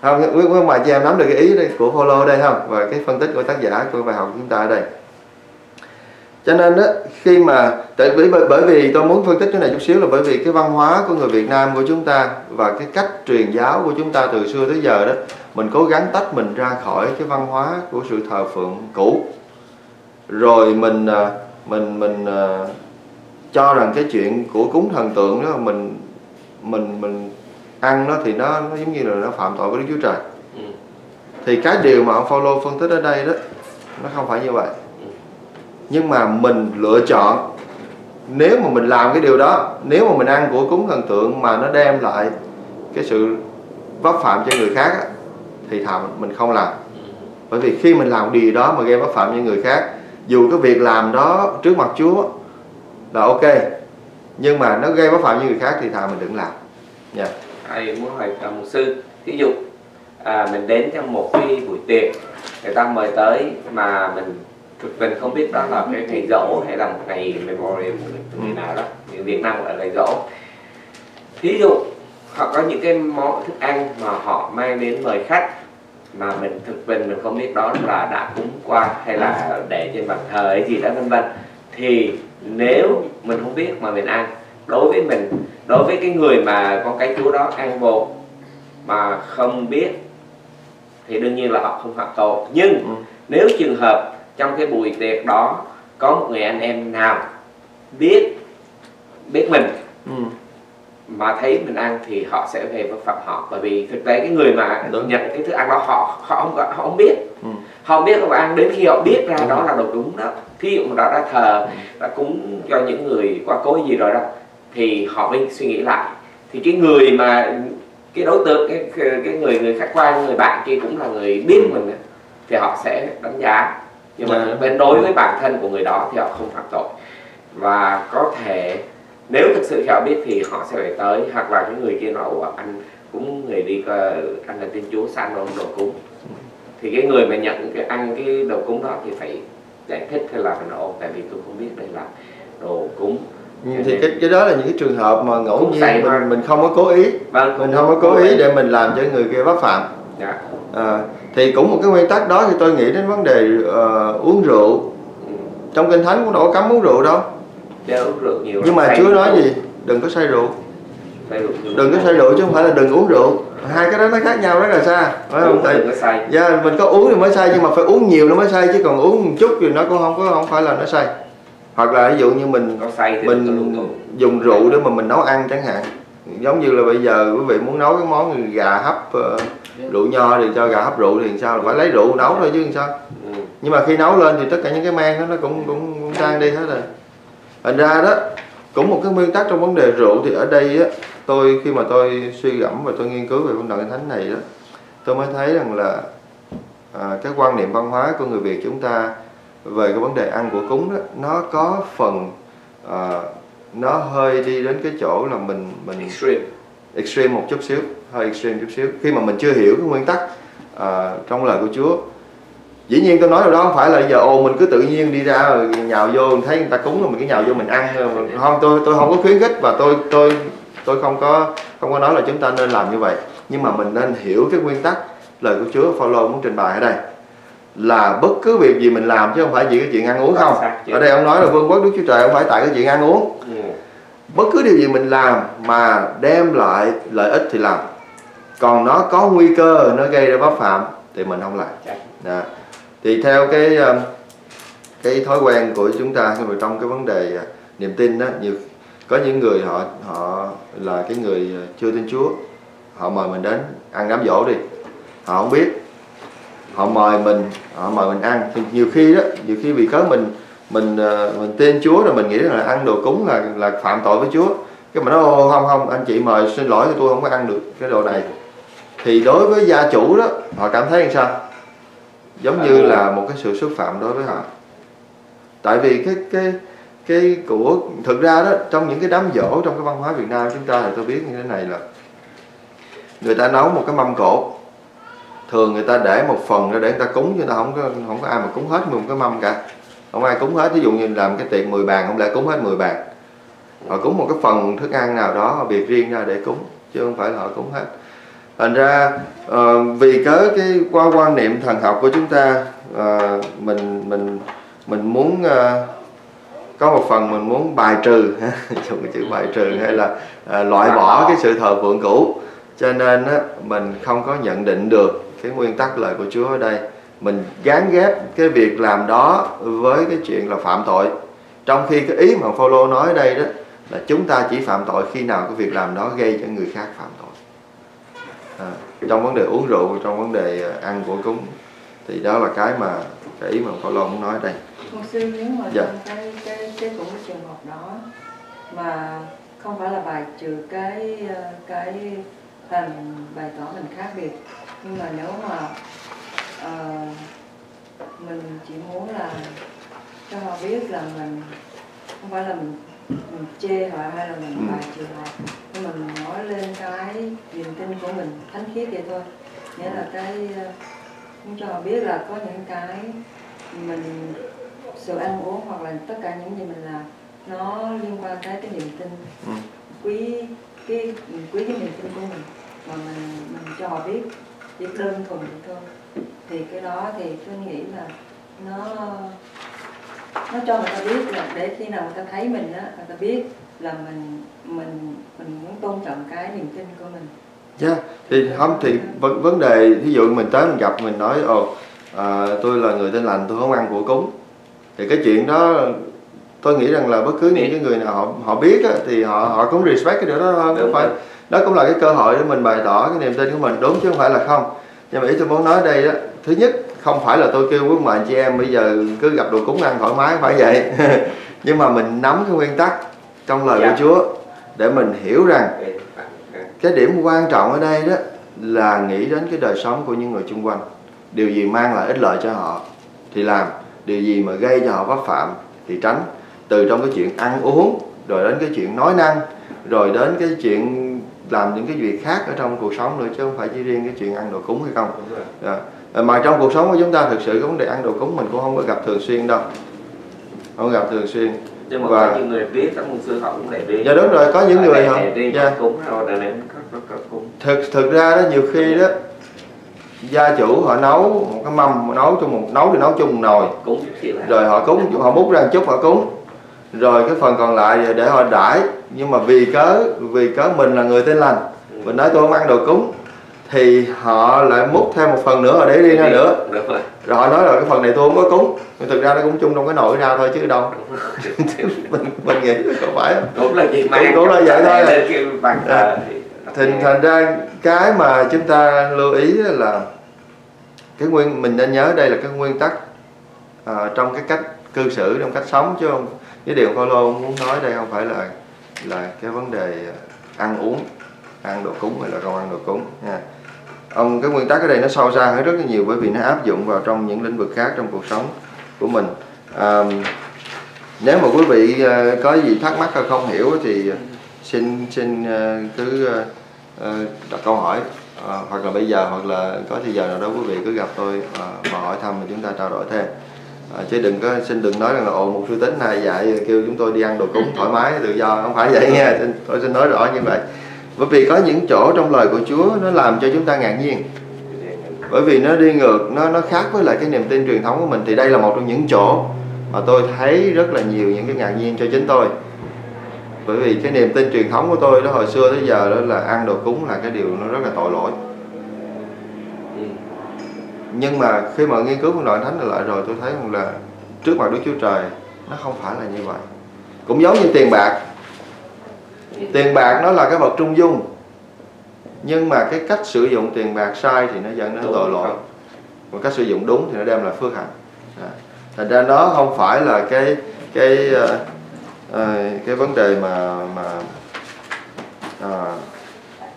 không quý quý mà chị em nắm được cái ý đây của Phaolô đây không? Và cái phân tích của tác giả của bài học của chúng ta ở đây cho nên đó khi mà tại vì bởi, vì tôi muốn phân tích cái này chút xíu là bởi vì cái văn hóa của người Việt Nam của chúng ta và cái cách truyền giáo của chúng ta từ xưa tới giờ đó mình cố gắng tách mình ra khỏi cái văn hóa của sự thờ phượng cũ. Rồi mình à, mình mình à, cho rằng cái chuyện của cúng thần tượng đó mình mình mình ăn nó thì nó, nó giống như là nó phạm tội với Đức Chúa Trời. Ừ. thì cái điều mà ông Phaolô phân tích ở đây đó nó không phải như vậy nhưng mà mình lựa chọn nếu mà mình làm cái điều đó nếu mà mình ăn của cúng thần tượng mà nó đem lại cái sự vấp phạm cho người khác thì thà mình không làm. Bởi vì khi mình làm điều đó mà gây vấp phạm cho người khác dù cái việc làm đó trước mặt Chúa là ok nhưng mà nó gây vấp phạm cho người khác thì thà mình đừng làm. Nha. Thầy muốn hỏi à, một sư ví dụ à, mình đến trong một cái buổi tiệc người ta mời tới mà mình mình không biết đó là cái ngày dỗ hay là một ngày memorial của người Ừ. nào đó. Người Việt Nam gọi là ngày dỗ ví dụ họ có những cái món thức ăn mà họ mang đến mời khách mà mình thực mình mình không biết đó là đã cúng qua hay là để trên bàn thờ hay gì đó vân vân. Thì nếu mình không biết mà mình ăn đối với mình đối với cái người mà con cái chúa đó ăn vô mà không biết thì đương nhiên là họ không phạm tội. Nhưng Ừ. nếu trường hợp trong cái buổi tiệc đó có một người anh em nào biết biết mình ừ. mà thấy mình ăn thì họ sẽ về với phạm họ. Bởi vì thực tế cái người mà Đúng. nhận cái thức ăn đó họ họ không họ không biết. Ừ. họ không biết họ ăn. Đến khi họ biết ra Đúng đó là đồ cúng đó. Thí dụ mà họ đã thờ đã cúng cho những người quá cố gì rồi đó thì họ mới suy nghĩ lại. Thì cái người mà cái đối tượng cái cái người người khách quan người bạn kia cũng là người biết mình á, thì họ sẽ đánh giá nhưng mà Dạ. bên đối với bản thân của người đó thì họ không phạm tội. Và có thể nếu thực sự họ biết thì họ sẽ phải tới hoặc là cái người kia nói "Ủa, anh cũng người đi coi anh là tiên chúa sao anh đồ đồ cúng. Thì cái người mà nhận cái ăn cái đồ cúng đó thì phải giải thích hay là "Ồ, tại vì tôi không biết đây là đồ cúng. Nhưng thì cái cái đó là những cái trường hợp mà ngẫu nhiên mình mình không có cố ý. Vâng mình không có cố ý để mình làm cho người kia pháp phạm. Dạ. à, thì cũng một cái nguyên tắc đó thì tôi nghĩ đến vấn đề ờ, uống rượu. Trong kinh thánh cũng đâu có cấm uống rượu đâu. Chứ uống rượu nhiều nhưng mà Chúa nói rượu, gì? Đừng có say rượu. Đừng có say rượu chứ không phải là đừng uống rượu. Hai cái đó nó khác nhau rất là xa phải không? Tại say. Dạ, mình có uống thì mới say nhưng mà phải uống nhiều nó mới say chứ còn uống một chút thì nó cũng không có không phải là nó say. Hoặc là ví dụ như mình có say thì mình dùng rượu để mà mình nấu ăn chẳng hạn giống như là bây giờ quý vị muốn nấu cái món gà hấp ờ, rượu nho thì cho gà hấp rượu thì sao? Là phải lấy rượu nấu thôi chứ sao? Ừ. nhưng mà khi nấu lên thì tất cả những cái men đó nó cũng cũng, cũng tan đi hết rồi. Thành ra đó cũng một cái nguyên tắc trong vấn đề rượu thì ở đây á tôi khi mà tôi suy gẫm và tôi nghiên cứu về vấn đề thánh này đó tôi mới thấy rằng là à, cái quan niệm văn hóa của người Việt chúng ta về cái vấn đề ăn của cúng đó nó có phần à, nó hơi đi đến cái chỗ là mình mình extreme. Extreme một chút xíu hơi extreme chút xíu. Khi mà mình chưa hiểu cái nguyên tắc à, trong lời của Chúa. Dĩ nhiên tôi nói rồi đó không phải là giờ ồ mình cứ tự nhiên đi ra rồi nhào vô thấy người ta cúng rồi mình cứ nhào vô mình ăn không tôi tôi không có khuyến khích và tôi tôi tôi không có không có nói là chúng ta nên làm như vậy. Nhưng mà mình nên hiểu cái nguyên tắc lời của Chúa Phaolô muốn trình bày ở đây. Là bất cứ việc gì mình làm chứ không phải chỉ cái chuyện ăn uống không. ở đây ông nói là vương quốc Đức Chúa Trời không phải tại cái chuyện ăn uống. Bất cứ điều gì mình làm mà đem lại lợi ích thì làm. Còn nó có nguy cơ nó gây ra pháp phạm thì mình không làm. Đó. thì theo cái um, cái thói quen của chúng ta mà trong cái vấn đề uh, niềm tin đó nhiều có những người họ họ là cái người uh, chưa tin Chúa họ mời mình đến ăn đám dỗ đi. Họ không biết. Họ mời mình họ mời mình ăn. Thì nhiều khi đó nhiều khi vì cớ mình mình ờ, mình tin Chúa rồi mình nghĩ là ăn đồ cúng là là phạm tội với Chúa. Cái mà nói không không anh chị mời xin lỗi tôi không có ăn được cái đồ này. Thì đối với gia chủ đó, họ cảm thấy làm sao? Giống như là một cái sự xúc phạm đối với họ. Tại vì cái cái cái của, thực ra đó, trong những cái đám dỗ trong cái văn hóa Việt Nam chúng ta thì tôi biết như thế này là người ta nấu một cái mâm cỗ. Thường người ta để một phần ra để người ta cúng chứ ta không có không có ai mà cúng hết một cái mâm cả không ai cúng hết ví dụ như làm cái tiệc 10 bàn không lẽ cúng hết 10 bàn. Họ cúng một cái phần thức ăn nào đó họ biệt riêng ra để cúng chứ không phải là họ cúng hết. Thành ra ờ, vì cớ cái qua quan niệm thần học của chúng ta ờ, mình mình mình muốn ờ, có một phần mình muốn bài trừ dùng cái chữ bài trừ hay là loại bỏ. cái sự thờ phượng cũ. Cho nên á, mình không có nhận định được cái nguyên tắc lời của Chúa ở đây mình gán ghép cái việc làm đó với cái chuyện là phạm tội. Trong khi cái ý mà Phaolô nói ở đây đó là chúng ta chỉ phạm tội khi nào cái việc làm đó gây cho người khác phạm tội. À, trong vấn đề uống rượu trong vấn đề ờ, ăn của cúng thì đó là cái mà cái ý mà Phaolô muốn nói ở đây. Một sư nếu mà Dạ. cái cái cái cũng cái trường hợp đó mà không phải là bài trừ cái ờ, cái phần bày tỏ mình khác biệt nhưng mà nếu mà ờ, mình chỉ muốn là cho họ biết là mình không phải là mình mình chê họ hay là mình Ừ. bài trừ họ nhưng mà mình nói lên cái niềm tin của mình thánh khiết vậy thôi nghĩa là cái ờ, muốn cho họ biết là có những cái mình sự ăn uống hoặc là tất cả những gì mình làm nó liên quan tới cái niềm tin Ừ. quý cái quý cái niềm tin của mình mà mình mình cho họ biết chỉ đơn thuần vậy thôi thì cái đó thì tôi nghĩ là nó nó cho người ta biết là để khi nào người ta thấy mình á người ta biết là mình mình mình muốn tôn trọng cái niềm tin của mình. Dạ, thì không thì vấn vấn đề ví dụ mình tới mình gặp mình nói ồ à, tôi là người tin lành tôi không ăn của cúng. Thì cái chuyện đó tôi nghĩ rằng là bất cứ những cái người nào họ họ biết á, thì họ họ cũng respect cái điều đó Đúng không phải rồi. đó cũng là cái cơ hội để mình bày tỏ cái niềm tin của mình đúng chứ không phải là không nhưng mà ý tôi muốn nói đây đó thứ nhất không phải là tôi kêu quý bà anh chị em bây giờ cứ gặp đồ cúng ăn thoải mái phải vậy nhưng mà mình nắm cái nguyên tắc trong lời Dạ. của Chúa để mình hiểu rằng Ok. cái điểm quan trọng ở đây đó là nghĩ đến cái đời sống của những người xung quanh điều gì mang lại ích lợi cho họ thì làm điều gì mà gây cho họ pháp phạm thì tránh từ trong cái chuyện ăn uống rồi đến cái chuyện nói năng rồi đến cái chuyện làm những cái việc khác ở trong cuộc sống nữa chứ không phải chỉ riêng cái chuyện ăn đồ cúng hay không. Dạ. mà trong cuộc sống của chúng ta thực sự cái vấn đề ăn đồ cúng mình cũng không có gặp thường xuyên đâu. Không gặp thường xuyên. Nhưng mà Và- có những người biết các môn sư họ cũng để riêng dạ đúng rồi có những người họ riêng dạ. cúng thực thực ra đó nhiều khi đó gia chủ họ nấu một cái mâm nấu chung một nấu thì nấu chung một nồi. Cúng rồi họ cúng họ múc ra một chút họ cúng rồi cái phần còn lại để họ đãi. Nhưng mà vì cớ vì cớ mình là người tin lành mình nói tôi không ăn đồ cúng thì họ lại múc thêm một phần nữa họ để riêng ra nữa. đúng rồi. Rồi họ nói là cái phần này tôi không có cúng. Nhưng thực ra nó cũng chung trong cái nồi ra thôi chứ đâu. Mình mình nghĩ có phải. Không? cũng là gì mà Cũng- cũng là vậy thôi. Dạ. thờ thì thành ra cái mà chúng ta lưu ý là cái nguyên mình nên nhớ đây là cái nguyên tắc à, trong cái cách cư xử trong cách sống chứ không cái điều Phaolô muốn nói đây không phải là là cái vấn đề ăn uống ăn đồ cúng hay là không ăn đồ cúng nha. Ông cái nguyên tắc ở đây nó sâu xa hơn rất là nhiều bởi vì nó áp dụng vào trong những lĩnh vực khác trong cuộc sống của mình. À, nếu mà quý vị ờ, có gì thắc mắc hay không hiểu thì xin xin ờ, cứ ờ, đặt câu hỏi. Hoặc là bây giờ hoặc là có thời giờ nào đó quý vị cứ gặp tôi và mà hỏi thăm thì chúng ta trao đổi thêm à, chứ đừng có xin đừng nói rằng là ồ một sư tính này dạy kêu chúng tôi đi ăn đồ cúng thoải mái tự do. Không phải vậy nha tôi xin nói rõ như vậy. Bởi vì có những chỗ trong lời của Chúa nó làm cho chúng ta ngạc nhiên. Bởi vì nó đi ngược nó nó khác với lại cái niềm tin truyền thống của mình thì đây là một trong những chỗ mà tôi thấy rất là nhiều những cái ngạc nhiên cho chính tôi. Bởi vì cái niềm tin truyền thống của tôi đó hồi xưa tới giờ đó là ăn đồ cúng là cái điều nó rất là tội lỗi nhưng mà khi mà nghiên cứu phân đoạn thánh lại rồi tôi thấy rằng là trước mặt Đức Chúa Trời nó không phải là như vậy. Cũng giống như tiền bạc. Tiền bạc nó là cái vật trung dung. Nhưng mà cái cách sử dụng tiền bạc sai thì nó dẫn đến tội lỗi. Và cách sử dụng đúng thì nó đem lại phước hạnh. À. thành ra nó không phải là cái cái ờ, ờ, cái vấn đề mà mà à,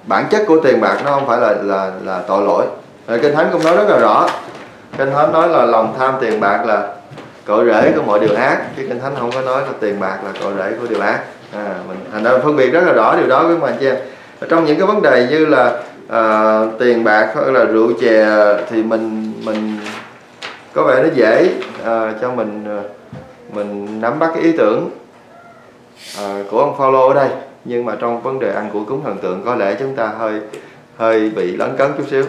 bản chất của tiền bạc nó không phải là là là tội lỗi rồi kinh thánh cũng nói rất là rõ. Kinh thánh nói là lòng tham tiền bạc là cội rễ của mọi điều ác. Chứ kinh thánh không có nói là tiền bạc là cội rễ của điều ác. À, mình thành ra phân biệt rất là rõ điều đó với các chị em. Trong những cái vấn đề như là à, tiền bạc hoặc là rượu chè thì mình mình có vẻ nó dễ à, cho mình à, mình nắm bắt cái ý tưởng à, của ông Phaolô ở đây. Nhưng mà trong vấn đề ăn của cúng thần tượng có lẽ chúng ta hơi hơi bị lấn cấn chút xíu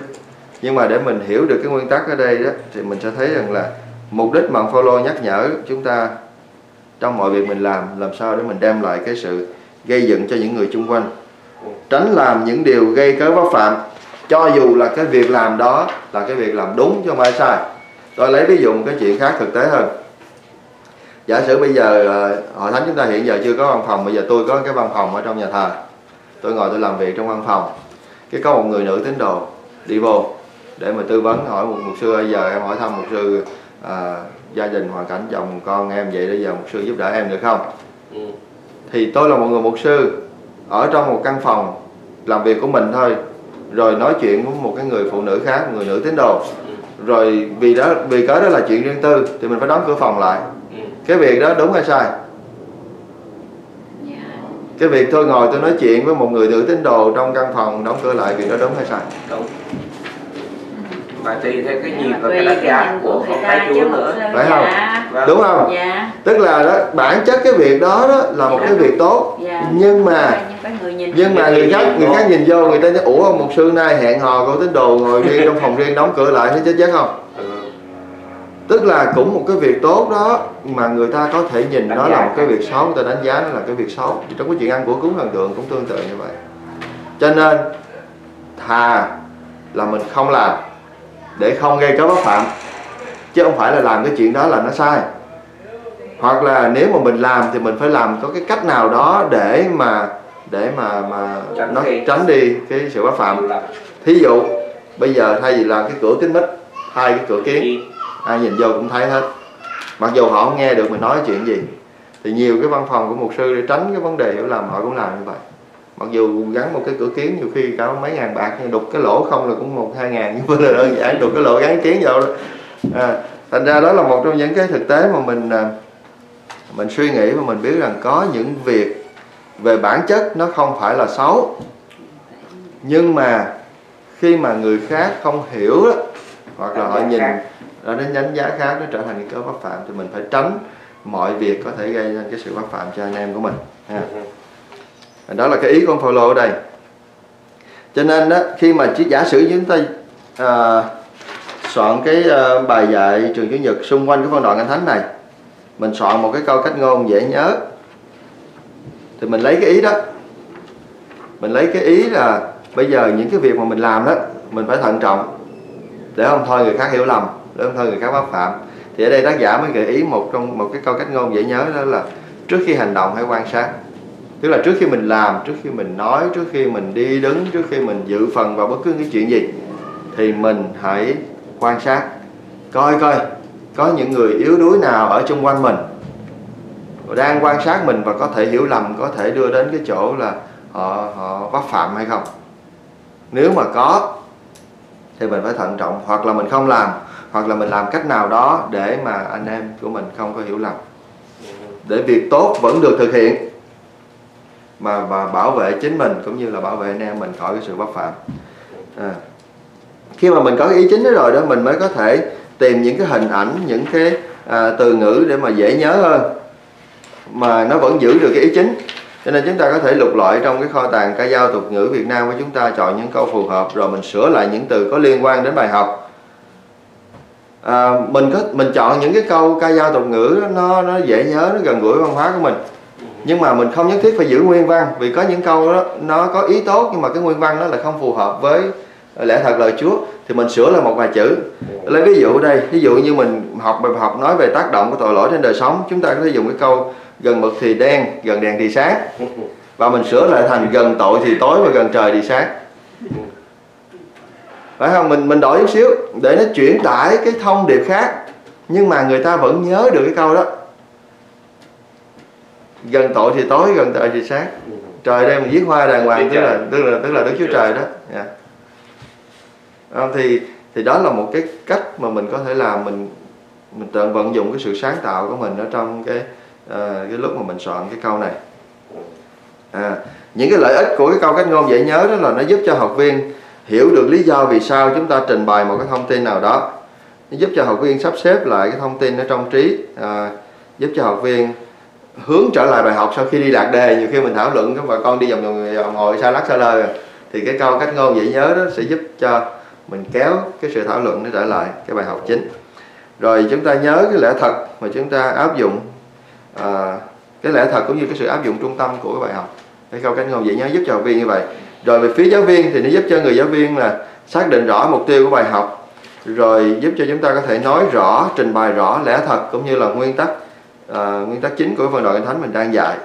nhưng mà để mình hiểu được cái nguyên tắc ở đây đó, thì mình sẽ thấy rằng là mục đích mà follow nhắc nhở chúng ta trong mọi việc mình làm làm sao để mình đem lại cái sự gây dựng cho những người chung quanh. Tránh làm những điều gây cớ vấp phạm, cho dù là cái việc làm đó là cái việc làm đúng chứ không ai sai. Tôi lấy ví dụ một cái chuyện khác thực tế hơn. Giả sử bây giờ ờ, hội thánh chúng ta hiện giờ chưa có văn phòng, bây giờ tôi có cái văn phòng ở trong nhà thờ. Tôi ngồi tôi làm việc trong văn phòng. Cái có một người nữ tín đồ đi vô để mà tư vấn hỏi một mục sư bây giờ em hỏi thăm mục sư à, gia đình hoàn cảnh chồng con em vậy bây giờ mục sư giúp đỡ em được không? Ừ. thì tôi là một người mục sư ở trong một căn phòng làm việc của mình thôi rồi nói chuyện với một cái người phụ nữ khác người nữ tín đồ. Rồi vì đó vì cái đó là chuyện riêng tư thì mình phải đóng cửa phòng lại. Ừ. cái việc đó đúng hay sai? Dạ. cái việc tôi ngồi tôi nói chuyện với một người nữ tín đồ trong căn phòng đóng cửa lại việc đó đúng hay sai? Đúng mà tùy theo cái nhìn và cái đánh giá của người con ta cái chúa nữa. Phải không? Dạ. Đúng không Dạ. tức là đó bản chất cái việc đó, đó là một cái việc tốt Dạ. nhưng mà nhưng có người nhìn nhưng mà người khác người khác nhìn vô người ta nói ủa một sư nay hẹn hò cô tín đồ ngồi riêng trong phòng riêng đóng cửa lại thấy chết chết không Ừ. tức là cũng một cái việc tốt đó mà người ta có thể nhìn nó là một cái việc xấu người ta đánh giá nó là cái việc xấu trong cái chuyện ăn của cúng thần tượng cũng tương tự như vậy cho nên thà là mình không làm để không gây cớ pháp phạm. Chứ không phải là làm cái chuyện đó là nó sai. Hoặc là nếu mà mình làm thì mình phải làm có cái cách nào đó để mà để mà mà Tránh nó đi. tránh đi cái sự quá phạm. Thí dụ bây giờ thay vì làm cái cửa kính mít hai cái cửa kiến ai nhìn vô cũng thấy hết. Mặc dù họ không nghe được mình nói chuyện gì thì nhiều cái văn phòng của mục sư để tránh cái vấn đề hiểu lầm họ cũng làm như vậy mặc dù gắn một cái cửa kiến nhiều khi cả mấy ngàn bạc nhưng đục cái lỗ không là cũng một hai ngàn nhưng mà là đơn giản đục cái lỗ gắn kiến vô đó. À, thành ra đó là một trong những cái thực tế mà mình à, mình suy nghĩ và mình biết rằng có những việc về bản chất nó không phải là xấu. Nhưng mà khi mà người khác không hiểu đó, hoặc là họ nhìn nó đến đánh giá khác nó trở thành những cái bất phạm thì mình phải tránh mọi việc có thể gây nên cái sự bất phạm cho anh em của mình ha đó là cái ý của ông Phaolô ở đây. Cho nên đó khi mà chỉ giả sử chúng ta à, soạn cái à, bài dạy trường chủ nhật xung quanh cái phân đoạn kinh thánh này mình soạn một cái câu cách ngôn dễ nhớ thì mình lấy cái ý đó mình lấy cái ý là bây giờ những cái việc mà mình làm đó mình phải thận trọng để không thôi người khác hiểu lầm để không thôi người khác bác phạm. Thì ở đây tác giả mới gợi ý một trong một cái câu cách ngôn dễ nhớ đó là trước khi hành động hãy quan sát tức là trước khi mình làm, trước khi mình nói, trước khi mình đi đứng, trước khi mình dự phần vào bất cứ cái chuyện gì, thì mình hãy quan sát, coi coi, có những người yếu đuối nào ở xung quanh mình, đang quan sát mình và có thể hiểu lầm, có thể đưa đến cái chỗ là họ họ vấp phạm hay không. Nếu mà có, thì mình phải thận trọng, hoặc là mình không làm, hoặc là mình làm cách nào đó để mà anh em của mình không có hiểu lầm. Để việc tốt vẫn được thực hiện mà mà bảo vệ chính mình cũng như là bảo vệ anh em mình khỏi cái sự bất phạm à. khi mà mình có cái ý chính đó rồi đó mình mới có thể tìm những cái hình ảnh những cái à, từ ngữ để mà dễ nhớ hơn. Mà nó vẫn giữ được cái ý chính. Cho nên chúng ta có thể lục lọi trong cái kho tàng ca dao tục ngữ Việt Nam của chúng ta chọn những câu phù hợp rồi mình sửa lại những từ có liên quan đến bài học. À, mình có mình chọn những cái câu ca dao tục ngữ đó, nó nó dễ nhớ nó gần gũi văn hóa của mình nhưng mà mình không nhất thiết phải giữ nguyên văn, vì có những câu đó, nó có ý tốt nhưng mà cái nguyên văn nó là không phù hợp với lẽ thật lời Chúa, thì mình sửa lại một vài chữ. Lấy ví dụ đây, ví dụ như mình học bài học nói về tác động của tội lỗi trên đời sống, chúng ta có thể dùng cái câu gần mực thì đen, gần đèn thì sáng và mình sửa lại thành gần tội thì tối và gần trời thì sáng phải không? Mình mình đổi chút xíu, để nó chuyển tải cái thông điệp khác, nhưng mà người ta vẫn nhớ được cái câu đó gần tội thì tối gần trời thì sáng. Trời đây mình viết hoa đàng hoàng tức là tức là tức là đức chúa trời đó. Yeah. Không, thì thì đó là một cái cách mà mình có thể làm mình mình tận vận dụng cái sự sáng tạo của mình ở trong cái à, cái lúc mà mình soạn cái câu này. À, những cái lợi ích của cái câu cách ngôn dễ nhớ đó là nó giúp cho học viên hiểu được lý do vì sao chúng ta trình bày một cái thông tin nào đó. Nó giúp cho học viên sắp xếp lại cái thông tin ở trong trí à, giúp cho học viên hướng trở lại bài học sau khi đi lạc đề. Nhiều khi mình thảo luận các bà con đi vòng vòng vòng ngồi xa lắc xa lơ rồi. thì cái câu cách ngôn dễ nhớ đó sẽ giúp cho mình kéo cái sự thảo luận nó trở lại cái bài học chính. Rồi chúng ta nhớ cái lẽ thật mà chúng ta áp dụng à, cái lẽ thật cũng như cái sự áp dụng trung tâm của cái bài học. Cái câu cách ngôn dễ nhớ giúp cho học viên như vậy. Rồi về phía giáo viên thì nó giúp cho người giáo viên là xác định rõ mục tiêu của bài học rồi giúp cho chúng ta có thể nói rõ trình bày rõ lẽ thật cũng như là nguyên tắc à, nguyên tắc chính của phần đoạn kinh thánh mình đang dạy.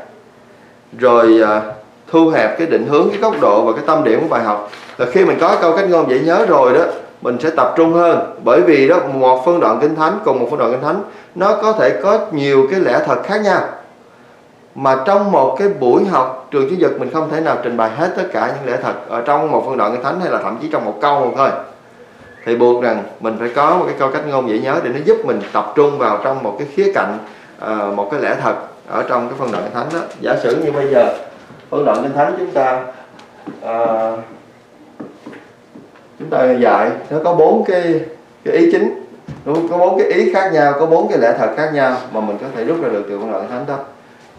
Rồi à, thu hẹp cái định hướng cái góc độ và cái tâm điểm của bài học. Là khi mình có câu cách ngôn dễ nhớ rồi đó mình sẽ tập trung hơn. Bởi vì đó một phân đoạn kinh thánh cùng một phân đoạn kinh thánh nó có thể có nhiều cái lẽ thật khác nhau. Mà trong một cái buổi học trường chủ nhật mình không thể nào trình bày hết tất cả những lẽ thật ở trong một phân đoạn kinh thánh hay là thậm chí trong một câu một thôi. Thì buộc rằng mình phải có một cái câu cách ngôn dễ nhớ để nó giúp mình tập trung vào trong một cái khía cạnh uh, một cái lẽ thật ở trong cái phân đoạn kinh thánh đó. Giả sử như bây giờ phân đoạn kinh thánh chúng ta uh, chúng ta dạy nó có bốn cái cái ý chính. Đúng có bốn cái ý khác nhau có bốn cái lẽ thật khác nhau mà mình có thể rút ra được từ phân đoạn kinh thánh đó.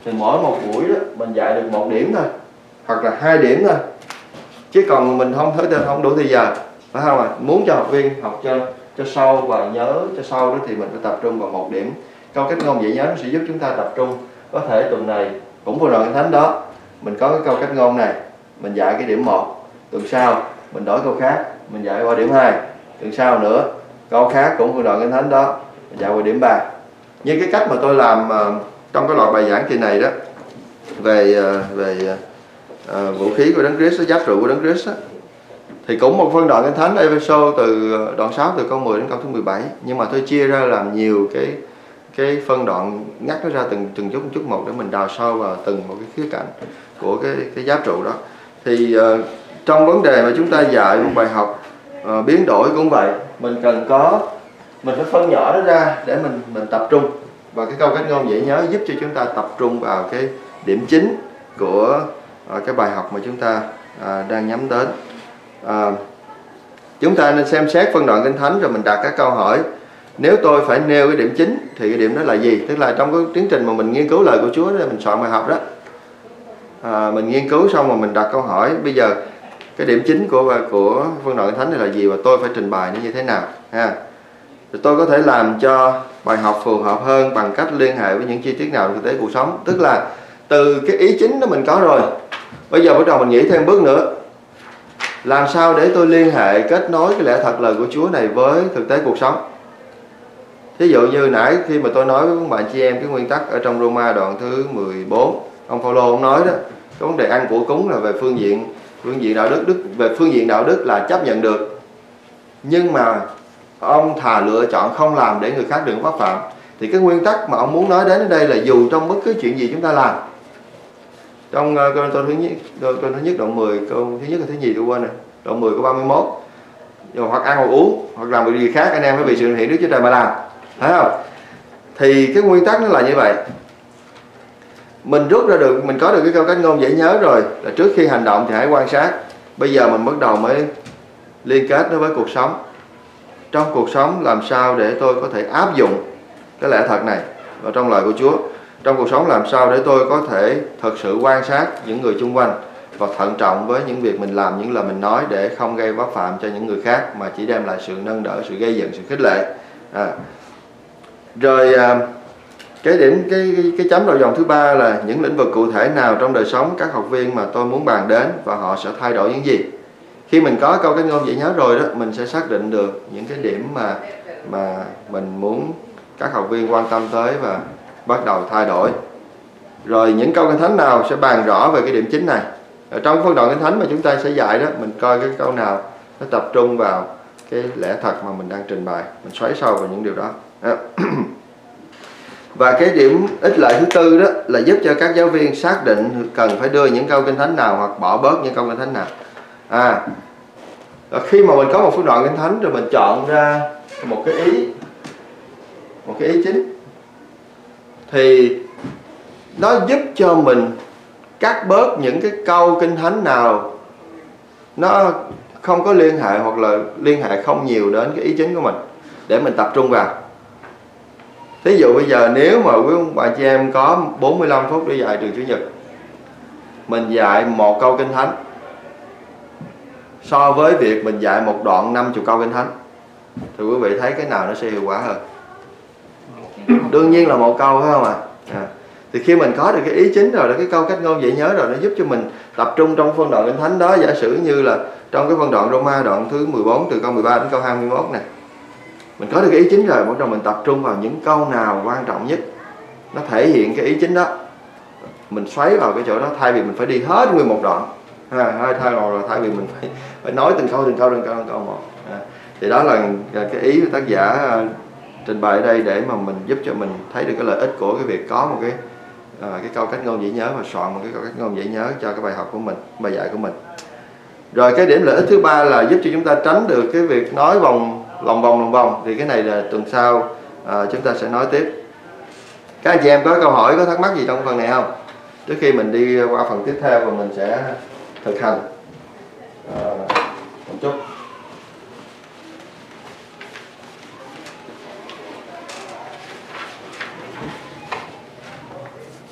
Thì mỗi một buổi đó mình dạy được một điểm thôi hoặc là hai điểm thôi. Chứ còn mình không thấy không đủ thời giờ. Phải không ạ? À? muốn cho học viên học cho cho sâu và nhớ cho sâu đó thì mình phải tập trung vào một điểm câu cách ngôn dễ nhớ nó sẽ giúp chúng ta tập trung. Có thể tuần này cũng vào đoạn thánh đó mình có cái câu cách ngôn này mình dạy cái điểm một tuần sau mình đổi câu khác mình dạy qua điểm 2 tuần sau nữa câu khác cũng vừa đoạn kinh thánh đó mình dạy qua điểm 3 như cái cách mà tôi làm uh, trong cái loại bài giảng kỳ này đó về uh, về uh, vũ khí của đấng Christ giáp trụ của đấng Christ đó, thì cũng một phân đoạn kinh thánh Ephesos từ đoạn 6 từ câu 10 đến câu thứ 17 nhưng mà tôi chia ra làm nhiều cái cái phân đoạn ngắt nó ra từng từng chút chút một để mình đào sâu vào từng một cái khía cạnh của cái cái giá trụ đó. Thì uh, trong vấn đề mà chúng ta dạy một bài học uh, biến đổi cũng vậy mình cần có mình phải phân nhỏ nó ra để mình mình tập trung. Và cái câu cách ngôn dễ nhớ giúp cho chúng ta tập trung vào cái điểm chính của uh, cái bài học mà chúng ta uh, đang nhắm đến. Uh, chúng ta nên xem xét phân đoạn kinh thánh rồi mình đặt các câu hỏi nếu tôi phải nêu cái điểm chính thì cái điểm đó là gì? Tức là trong cái tiến trình mà mình nghiên cứu lời của Chúa để mình soạn bài học đó. À, mình nghiên cứu xong mà mình đặt câu hỏi bây giờ cái điểm chính của của phân đoạn thánh này là gì và tôi phải trình bày nó như thế nào ha? Thì tôi có thể làm cho bài học phù hợp hơn bằng cách liên hệ với những chi tiết nào thực tế cuộc sống. Tức là từ cái ý chính đó mình có rồi. Bây giờ bắt đầu mình nghĩ thêm bước nữa. Làm sao để tôi liên hệ kết nối cái lẽ thật lời của Chúa này với thực tế cuộc sống? Thí dụ như nãy khi mà tôi nói với các bạn chị em cái nguyên tắc ở trong Roma đoạn thứ 14 ông Phaolô ông nói đó cái vấn đề ăn của cúng là về phương diện phương diện đạo đức đức về phương diện đạo đức là chấp nhận được. Nhưng mà ông thà lựa chọn không làm để người khác đừng pháp phạm. Thì cái nguyên tắc mà ông muốn nói đến ở đây là dù trong bất cứ chuyện gì chúng ta làm. Trong uh, câu thứ nhất câu thứ nhất đoạn 10 câu thứ nhất là thứ gì tôi quên rồi đoạn 10 câu 31 rồi hoặc ăn hoặc uống hoặc làm việc gì khác anh em phải vì sự hiện đức Chúa Trời mà làm phải không? Thì cái nguyên tắc nó là như vậy. Mình rút ra được, mình có được cái câu cách ngôn dễ nhớ rồi, là trước khi hành động thì hãy quan sát. Bây giờ mình bắt đầu mới liên kết nó với cuộc sống. Trong cuộc sống làm sao để tôi có thể áp dụng cái lẽ thật này vào trong lời của Chúa? Trong cuộc sống làm sao để tôi có thể thật sự quan sát những người xung quanh và thận trọng với những việc mình làm, những lời mình nói để không gây vấp phạm cho những người khác mà chỉ đem lại sự nâng đỡ, sự gây dựng, sự khích lệ? À rồi à, cái điểm cái, cái cái chấm đầu dòng thứ ba là những lĩnh vực cụ thể nào trong đời sống các học viên mà tôi muốn bàn đến và họ sẽ thay đổi những gì. Khi mình có câu cái ngôn dạy nhớ rồi đó mình sẽ xác định được những cái điểm mà mà mình muốn các học viên quan tâm tới và bắt đầu thay đổi. Rồi những câu kinh thánh nào sẽ bàn rõ về cái điểm chính này? Ở trong phân đoạn kinh thánh mà chúng ta sẽ dạy đó mình coi cái câu nào nó tập trung vào cái lẽ thật mà mình đang trình bày. Mình xoáy sâu vào những điều đó. Ờ, và cái điểm ích lợi thứ tư đó là giúp cho các giáo viên xác định cần phải đưa những câu kinh thánh nào hoặc bỏ bớt những câu kinh thánh nào. À khi mà mình có một phương đoạn kinh thánh rồi mình chọn ra một cái ý, một cái ý chính, thì nó giúp cho mình cắt bớt những cái câu kinh thánh nào nó không có liên hệ hoặc là liên hệ không nhiều đến cái ý chính của mình để mình tập trung vào. Thí dụ bây giờ nếu mà quý ông bà chị em có 45 phút để dạy trường Chủ nhật Mình dạy một câu kinh thánh So với việc mình dạy một đoạn 50 câu kinh thánh Thì quý vị thấy cái nào nó sẽ hiệu quả hơn Đương nhiên là một câu phải không ạ à? à. Thì khi mình có được cái ý chính rồi, cái câu cách ngôn dễ nhớ rồi Nó giúp cho mình tập trung trong phân đoạn kinh thánh đó Giả sử như là trong cái phân đoạn Roma đoạn thứ 14 từ câu 13 đến câu 21 này mình có được cái ý chính rồi bắt đầu mình tập trung vào những câu nào quan trọng nhất nó thể hiện cái ý chính đó. Mình xoáy vào cái chỗ đó thay vì mình phải đi hết nguyên một đoạn. Ha, hai thay rồi thay vì mình phải phải nói từng câu từng câu từng câu từng câu một. À, thì đó là cái ý của tác giả à, trình bày ở đây để mà mình giúp cho mình thấy được cái lợi ích của cái việc có một cái à, cái câu cách ngôn dễ nhớ và soạn một cái câu cách ngôn dễ nhớ cho cái bài học của mình bài dạy của mình. Rồi cái điểm lợi ích thứ ba là giúp cho chúng ta tránh được cái việc nói vòng lòng vòng lòng vòng thì cái này là tuần sau à, chúng ta sẽ nói tiếp. Các anh chị em có câu hỏi có thắc mắc gì trong phần này không? Trước khi mình đi qua phần tiếp theo và mình sẽ thực hành. À, một chút.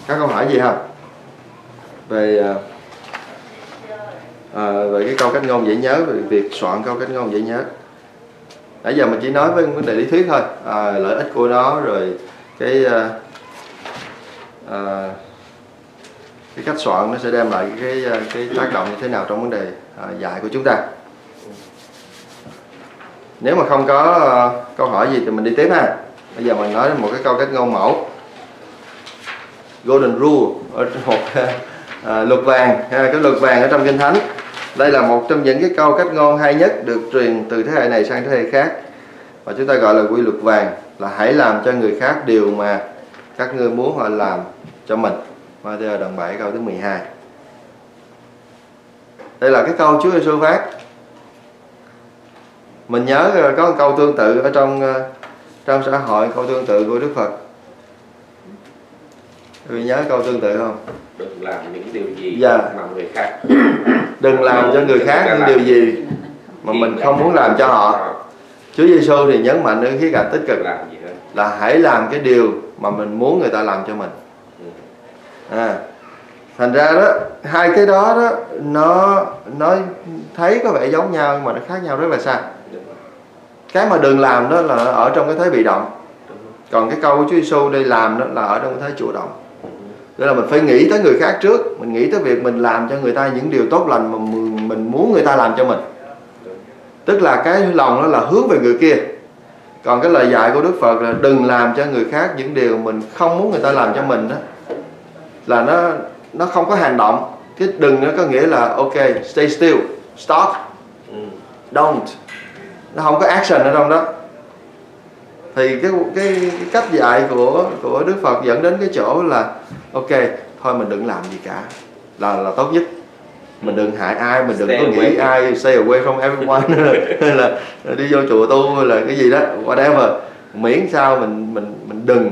Các câu hỏi gì không? Về à, à, về cái câu cách ngôn dễ nhớ về việc soạn câu cách ngôn dễ nhớ nãy giờ mình chỉ nói với vấn đề lý thuyết thôi. À, lợi ích của nó rồi cái à, à, cái cách soạn nó sẽ đem lại cái à, cái tác động như thế nào trong vấn đề à, dạy của chúng ta. Nếu mà không có à, câu hỏi gì thì mình đi tiếp ha. Bây giờ mình nói một cái câu cách ngôn mẫu. Golden rule ở một à, luật vàng ha, cái luật vàng ở trong kinh thánh đây là một trong những cái câu cách ngôn hay nhất được truyền từ thế hệ này sang thế hệ khác. Và chúng ta gọi là quy luật vàng, là hãy làm cho người khác điều mà các ngươi muốn họ làm cho mình. Matthew đoạn 7 câu thứ 12 đây là cái câu Chúa Giêsu phát. Mình nhớ có một câu tương tự ở trong ờ, trong xã hội, câu tương tự của Đức Phật. Quý nhớ câu tương tự không? Đừng làm những điều gì Dạ. mà người khác Đừng làm cho người khác những điều gì mà mình không muốn làm cho họ. Chúa Giêsu thì nhấn mạnh ở khía cạnh tích cực là hãy làm cái điều mà mình muốn người ta làm cho mình. Ừ. À, thành ra đó hai cái đó đó nó nó thấy có vẻ giống nhau nhưng mà nó khác nhau rất là xa. Cái mà đừng làm đó là ở trong cái thế bị động. Còn cái câu của Chúa Giêsu đây làm đó là ở trong cái thế chủ động. Tức là mình phải nghĩ tới người khác trước. Mình nghĩ tới việc mình làm cho người ta những điều tốt lành Mà mình muốn người ta làm cho mình. Tức là cái lòng đó là hướng về người kia. Còn cái lời dạy của Đức Phật là Đừng làm cho người khác những điều mình không muốn người ta làm cho mình đó Là nó nó không có hành động. Cái đừng nó có nghĩa là Ok, stay still, stop, don't. Nó không có action ở trong đó. Thì cái, cái cái cách dạy của của Đức Phật dẫn đến cái chỗ là ok thôi mình đừng làm gì cả. Là là tốt nhất. Mình đừng hại ai mình đừng Stay có nghĩ ai stay away from everyone. Hay là đi vô chùa tu hay là cái gì đó whatever. Miễn sao mình mình mình đừng.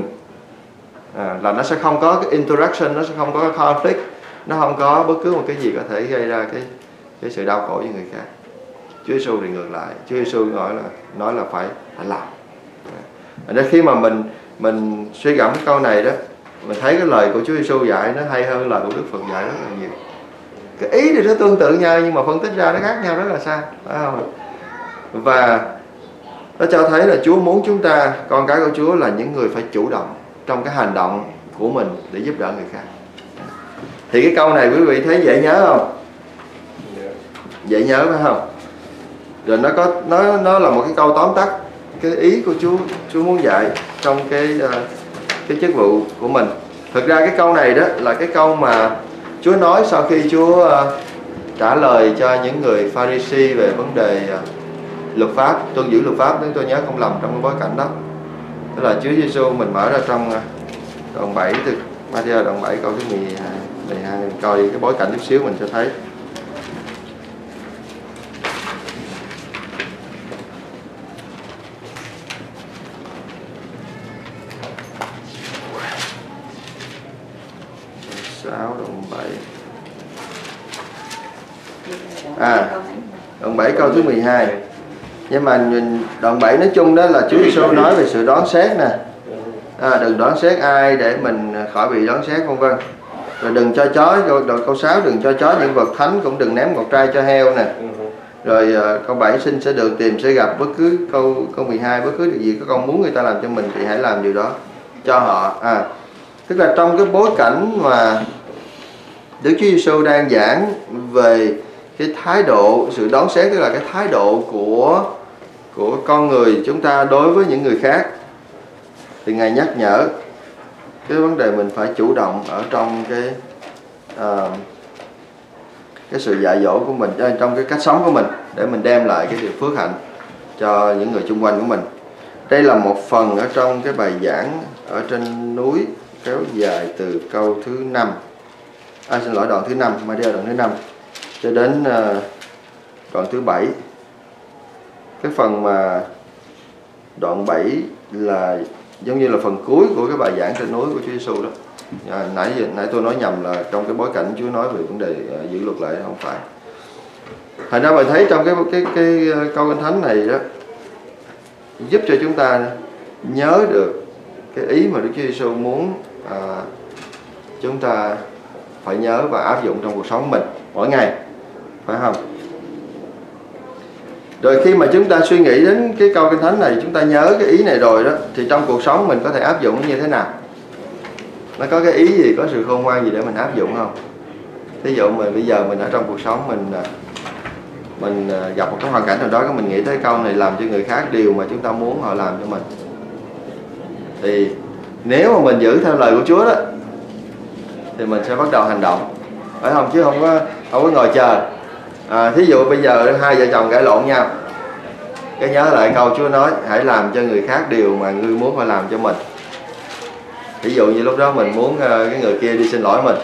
À, là nó sẽ không có cái interaction nó sẽ không có cái conflict. Nó không có bất cứ một cái gì có thể gây ra cái cái sự đau khổ cho người khác. Chúa Giêsu thì ngược lại. Chúa Giêsu nói là nói là phải phải làm. Thành ra khi mà mình mình suy gẫm câu này đó mình thấy cái lời của Chúa Giêsu dạy nó hay hơn lời của Đức Phật dạy rất là nhiều. Cái ý thì nó tương tự nhau nhưng mà phân tích ra nó khác nhau rất là xa phải không và nó cho thấy là Chúa muốn chúng ta con cái của Chúa là những người phải chủ động trong cái hành động của mình để giúp đỡ người khác. Thì cái câu này quý vị thấy dễ nhớ không? Dạ. dễ nhớ phải không? Rồi nó có nó nó là một cái câu tóm tắt cái ý của Chúa Chúa muốn dạy trong cái ờ, cái chức vụ của mình. Thực ra cái câu này đó là cái câu mà Chúa nói sau khi Chúa ờ, trả lời cho những người Pharisee về vấn đề ờ, luật pháp, tuân giữ luật pháp. Nếu tôi nhớ không lầm trong cái bối cảnh đó. Tức là Chúa Giêsu mình mở ra trong ờ, đoạn 7 từ Matthew đoạn 7 câu thứ 12 12 mình coi cái bối cảnh chút xíu mình sẽ thấy sáu đoạn 7 À. đoạn 7 câu thứ 12 nhưng mà đoạn 7 nói chung đó là Chúa Giêsu nói về sự đoán xét nè. À, đừng đoán xét ai để mình khỏi bị đoán xét vân vân. Rồi đừng cho chó câu, đoạn câu 6 đừng cho chó những vật thánh cũng đừng ném ngọc trai cho heo nè. Rồi ờ, câu 7 xin sẽ được tìm sẽ gặp bất cứ câu câu 12 bất cứ điều gì các con muốn người ta làm cho mình thì hãy làm điều đó cho họ. À tức là trong cái bối cảnh mà Đức Chúa Giêsu đang giảng về cái thái độ sự đón xét tức là cái thái độ của của con người chúng ta đối với những người khác. Thì ngài nhắc nhở cái vấn đề mình phải chủ động ở trong cái uh, cái sự dạy dỗ của mình ờ, trong cái cách sống của mình để mình đem lại cái điều phước hạnh cho những người xung quanh của mình. Đây là một phần ở trong cái bài giảng ở trên núi kéo dài từ câu thứ năm. À, xin lỗi đoạn thứ năm Maria đoạn thứ năm cho đến ờ, đoạn thứ bảy. Cái phần mà đoạn 7 là giống như là phần cuối của cái bài giảng trên núi của Chúa Giêsu đó. À, nãy nãy tôi nói nhầm là trong cái bối cảnh Chúa nói về vấn đề ờ, giữ luật lệ không phải. Thành ra mình thấy trong cái cái cái ờ, câu kinh thánh này đó giúp cho chúng ta nhớ được cái ý mà Đức Chúa Giêsu muốn à, chúng ta phải nhớ và áp dụng trong cuộc sống mình mỗi ngày phải không? Rồi khi mà chúng ta suy nghĩ đến cái câu kinh thánh này, chúng ta nhớ cái ý này rồi đó, thì trong cuộc sống mình có thể áp dụng như thế nào? Nó có cái ý gì, có sự khôn ngoan gì để mình áp dụng không? Thí dụ mà bây giờ mình ở trong cuộc sống mình à, mình à, gặp một cái hoàn cảnh nào đó, cái mình nghĩ tới câu này làm cho người khác điều mà chúng ta muốn họ làm cho mình. Thì nếu mà mình giữ theo lời của Chúa đó, thì mình sẽ bắt đầu hành động. Phải không? Chứ không có không có ngồi chờ à, thí dụ bây giờ hai vợ chồng cãi lộn nhau cái nhớ lại câu Chúa nói hãy làm cho người khác điều mà ngươi muốn phải làm cho mình. Ví dụ như lúc đó mình muốn uh, cái người kia đi xin lỗi mình.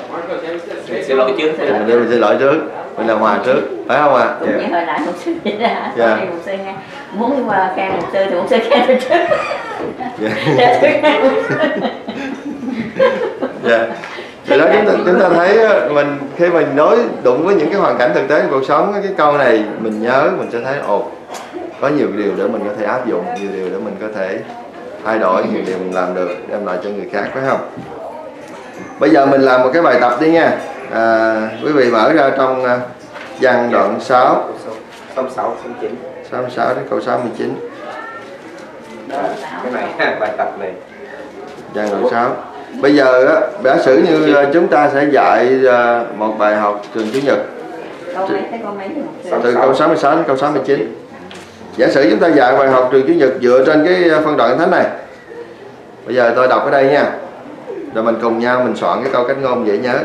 Xin lỗi trước. Thì mình đi mình xin lỗi trước. Mình làm hòa trước. Phải không ạ? Cũng như hồi nãy một sư vậy đó. Dạ. yeah. một sư nghe. Muốn qua khen một sư thì một sư khen tôi trước. Dạ. Để thì đó chúng ta chúng ta thấy á, mình khi mình nói đụng với những cái hoàn cảnh thực tế trong cuộc sống cái câu này mình nhớ mình sẽ thấy ồ có nhiều điều để mình có thể áp dụng nhiều điều để mình có thể thay đổi nhiều điều mình làm được đem lại cho người khác phải không? Bây giờ mình làm một cái bài tập đi nha. À, quý vị mở ra trong à, văn đoạn 6 sáu sáu sáu chín. 66 đến câu 69 cái này bài tập này. Văn đoạn 6 Bây giờ á, giả sử như à, chúng ta sẽ dạy à, một bài học trường Chủ nhật. Từ câu 66 đến câu 69 Giả sử chúng ta dạy bài học trường Chủ nhật dựa trên cái à, phân đoạn thánh này. Bây giờ tôi đọc ở đây nha. Rồi mình cùng nhau mình soạn cái câu cách ngôn dễ nhớ.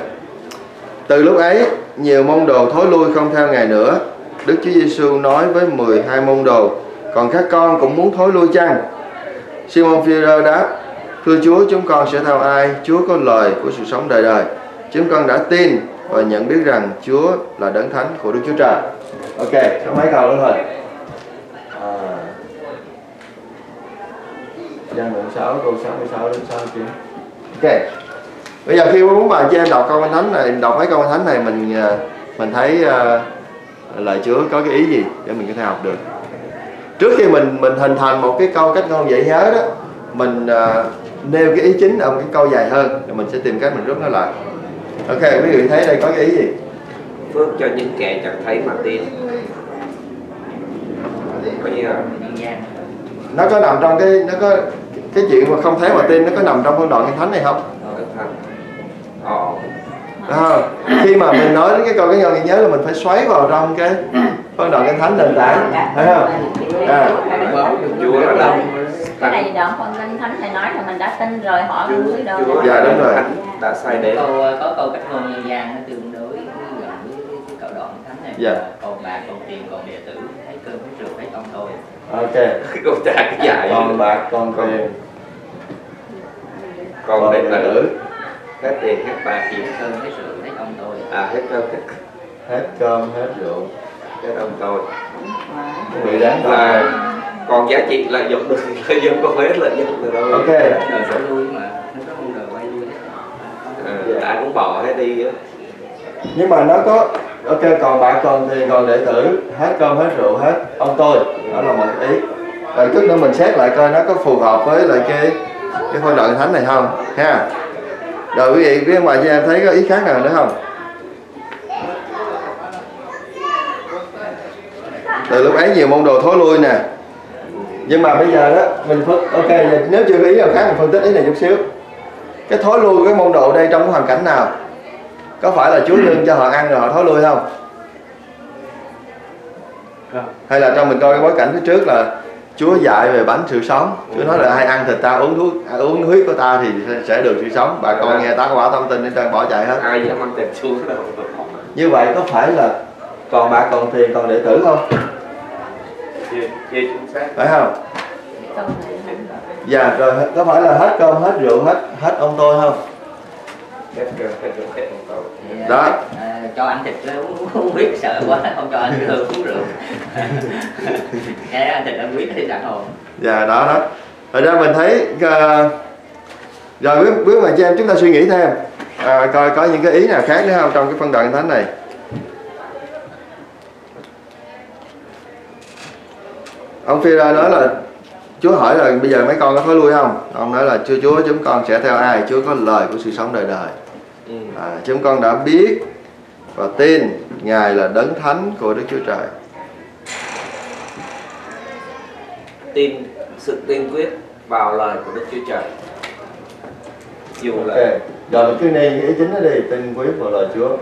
Từ lúc ấy nhiều môn đồ thối lui không theo Ngài nữa. Đức Chúa Giêsu nói với 12 môn đồ. Còn các con cũng muốn thối lui chăng? Simon Peter đáp Thưa Chúa chúng con sẽ theo ai? Chúa có lời của sự sống đời đời. Chúng con đã tin và nhận biết rằng Chúa là đấng thánh của Đức Chúa Trời. Ok, có mấy câu nữa thôi. À. Giăng đoạn 6, câu 66 đến 69 Ok. Bây giờ khi muốn bà cho em đọc câu Thánh này Đọc mấy câu Thánh này mình à, Mình thấy uh, lời Chúa có cái ý gì Để mình có thể học được? Trước khi mình mình hình thành một cái câu cách ngôn dễ nhớ đó Mình uh, nêu cái ý chính ở một cái câu dài hơn Rồi mình sẽ tìm cách mình rút nó lại Ok, quý vị thấy đây có cái ý gì? phước cho những kẻ chẳng thấy mà tin có nhân gian Nó có nằm trong cái nó có cái chuyện mà không thấy mà tin nó có nằm trong phân đoạn kinh thánh này không? ờ Đúng không? Khi mà mình nói đến cái câu cái ngôn nhớ là mình phải xoáy vào trong cái phân đoạn kinh thánh nền tảng, thấy không? À. Cái này đoạn con linh thánh này nói là mình đã tin rồi họ Chúa, mới đâu. Dạ, đúng rồi. đã sai đến. Câu có câu cách ngôn nhân gian nó tương đối gần với câu đoạn thánh này. Dạ. còn bạc còn tiền còn địa tử thấy cơm thấy rượu thấy con tôi. Ok. câu trả cái dài Con bạc, con tiền, còn đệ tử. hết tiền hết bạc thấy cơm thấy rượu thấy con tôi. À hết cơm. Hết. Hết cơm, hết rượu. hết ông tôi. Vị đáng là. Còn giá trị lợi dụng được lợi dụng có hết lợi dụng được đâu. Ok. đời sẽ lui mà nó có con đời quay hết à, ai cũng bỏ hết đi á. Nhưng mà nó có ok còn bạc còn tiền còn đệ tử hết cơm hết rượu hết ông tôi. Đó là một ý. Rồi chút nữa mình xét lại coi nó có phù hợp với lại cái cái phân đoạn thánh này không ha. Rồi quý vị biết ngoài cho em thấy có ý khác nào nữa không? Từ lúc ấy nhiều môn đồ thối lui nè nhưng mà bây giờ đó mình phân ok nếu chưa có ý nào khác mình phân tích ý này chút xíu. Cái thối lui của cái môn đồ đây trong cái hoàn cảnh nào? Có phải là Chúa lương cho họ ăn rồi họ thối lui không? Hay là trong mình coi cái bối cảnh phía trước là Chúa dạy về bánh sự sống. Chúa nói là ai ăn thịt ta uống thuốc ai uống huyết của ta thì sẽ- được sự sống. Bà con nghe tá quả thông tin để cho bỏ chạy hết. Ai dám ăn thịt Chúa đâu. Như vậy có phải là còn bạc còn tiền còn đệ tử không chưa chưa chính xác phải không? Dạ rồi có phải là hết cơm hết rượu hết hết ông tôi không? Thì, Đó. à, cho ăn thịt uống, uống huyết sợ quá không cho ăn rượu uống rượu. Cái ăn thịt ăn huyết thì sẵn hồn. Dạ đó đó. Rồi ra mình thấy uh, rồi biết biết mà cho em chúng ta suy nghĩ thêm. À, coi có những cái ý nào khác nữa không trong cái phân đoạn thánh này ông phi nói là Chúa hỏi là bây giờ mấy con có thối lui không? Ông nói là chưa Chúa chúng con sẽ theo ai? Chúa có lời của sự sống đời đời. Ừ. à, chúng con đã biết và tin ngài là đấng thánh của Đức Chúa Trời. Tin sự tiên quyết vào lời của Đức Chúa Trời. Dù là ok rồi cứ nêu ý chính đó đi tin quyết vào lời Chúa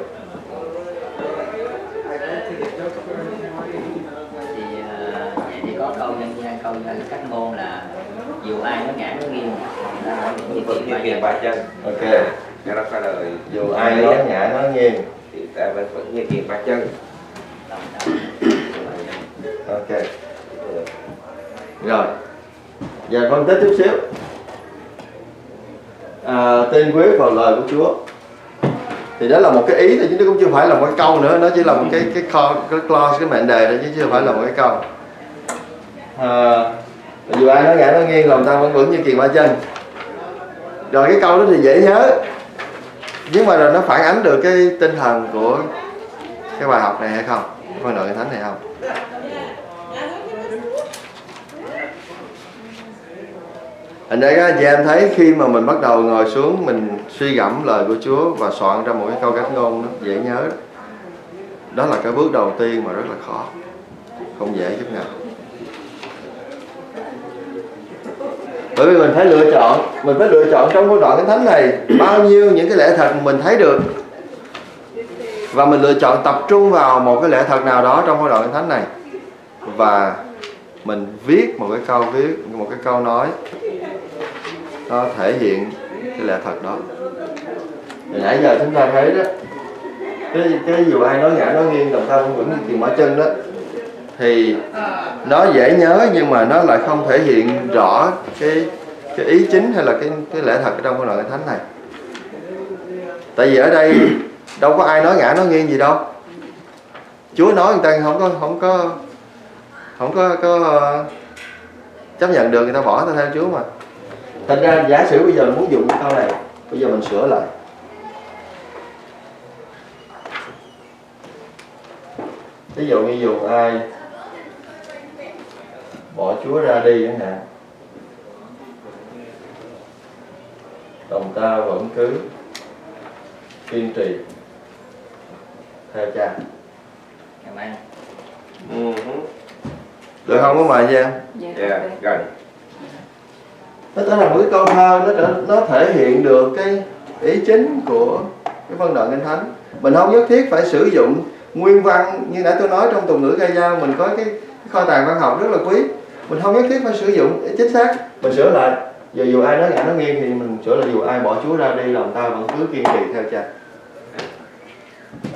thì à, vậy thì có câu cách ngôn là dù ai nó ngã nó nghiêng. Đó là những kiền ba chân. Ok cái đó có lời. Dù ai nói ngã nói nghiêng. thì ta vẫn vẫn như kiền ba chân. Ok. Rồi. Giờ phân tích chút xíu. À, tên quyết vào lời của Chúa. Thì đó là một cái ý thôi chứ nó cũng chưa phải là một cái câu nữa. Nó chỉ là một cái cái clause cái mệnh đề thôi chứ chưa phải là một cái câu à, dù ai nói ngã nói nghiêng lòng ta vẫn vững như kiền ba chân rồi cái câu đó thì dễ nhớ. Nhưng mà rồi nó phản ánh được cái tinh thần của cái bài học này hay không? Cái phân đoạn thánh này không? Thành ra các anh chị em thấy khi mà mình bắt đầu ngồi xuống mình suy gẫm lời của Chúa và soạn ra một cái câu cách ngôn đó, dễ nhớ đó. đó là cái bước đầu tiên mà rất là khó không dễ chút nào bởi vì mình phải lựa chọn, mình phải lựa chọn trong cái đoạn kinh thánh này bao nhiêu những cái lẽ thật mình thấy được. Và mình lựa chọn tập trung vào một cái lẽ thật nào đó trong cái đoạn kinh thánh này. Và mình viết một cái câu viết, một cái câu nói, nó thể hiện cái lẽ thật đó. Hồi nãy giờ chúng ta thấy đó, cái cái dù ai nói ngã nói nghiêng, đồng tâm vẫn tìm mỏ chân đó thì nó dễ nhớ nhưng mà nó lại không thể hiện rõ cái cái ý chính hay là cái cái lẽ thật ở trong cái đoạn kinh thánh này. Tại vì ở đây đâu có ai nói ngã nói nghiêng gì đâu. Chúa nói người ta không có không có không có có ờ, chấp nhận được, người ta bỏ ta theo Chúa mà. Thành ra giả sử bây giờ mình muốn dùng cái câu này, bây giờ mình sửa lại. Ví dụ như dùng ai bỏ Chúa ra đi chẳng hạn. Đồng ta vẫn cứ kiên trì theo cha. Cảm ơn ừ. được không có mời nha? Dạ, yeah, gần. Nó trở thành một cái câu thơ nó trở, nó thể hiện được cái ý chính của cái phân đoạn kinh thánh. Mình không nhất thiết phải sử dụng nguyên văn như nãy tôi nói trong tục ngữ ca dao mình có cái, cái kho tàng văn học rất là quý mình không nhất thiết phải sử dụng chính xác. Mình sửa lại. Giờ dù ai nói ngã nói nghiêng thì mình sửa là dù ai bỏ chúa ra đi lòng ta vẫn cứ kiên trì theo cha.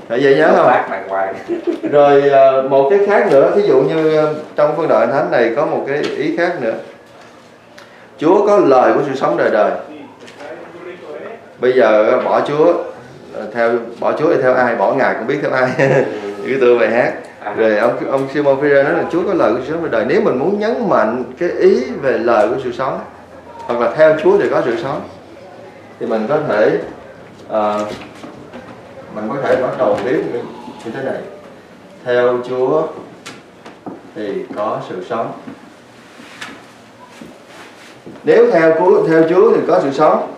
Phải vậy nhớ không? Bác đàng hoàng. Rồi ờ, một cái khác nữa ví dụ như ờ, trong phân đoạn thánh này có một cái ý khác nữa. Chúa có lời của sự sống đời đời. Bây giờ ờ, bỏ Chúa theo bỏ Chúa thì theo ai bỏ ngài cũng biết theo ai. Cái tựa bài hát. Rồi ông ông Simon Peter nói là Chúa có lời của sự sống đời đời. Nếu mình muốn nhấn mạnh cái ý về lời của sự sống hoặc là theo Chúa thì có sự sống thì mình có thể ờ, mình có thể bắt đầu viết như thế này. Theo Chúa thì có sự sống. Nếu theo Chúa theo Chúa thì có sự sống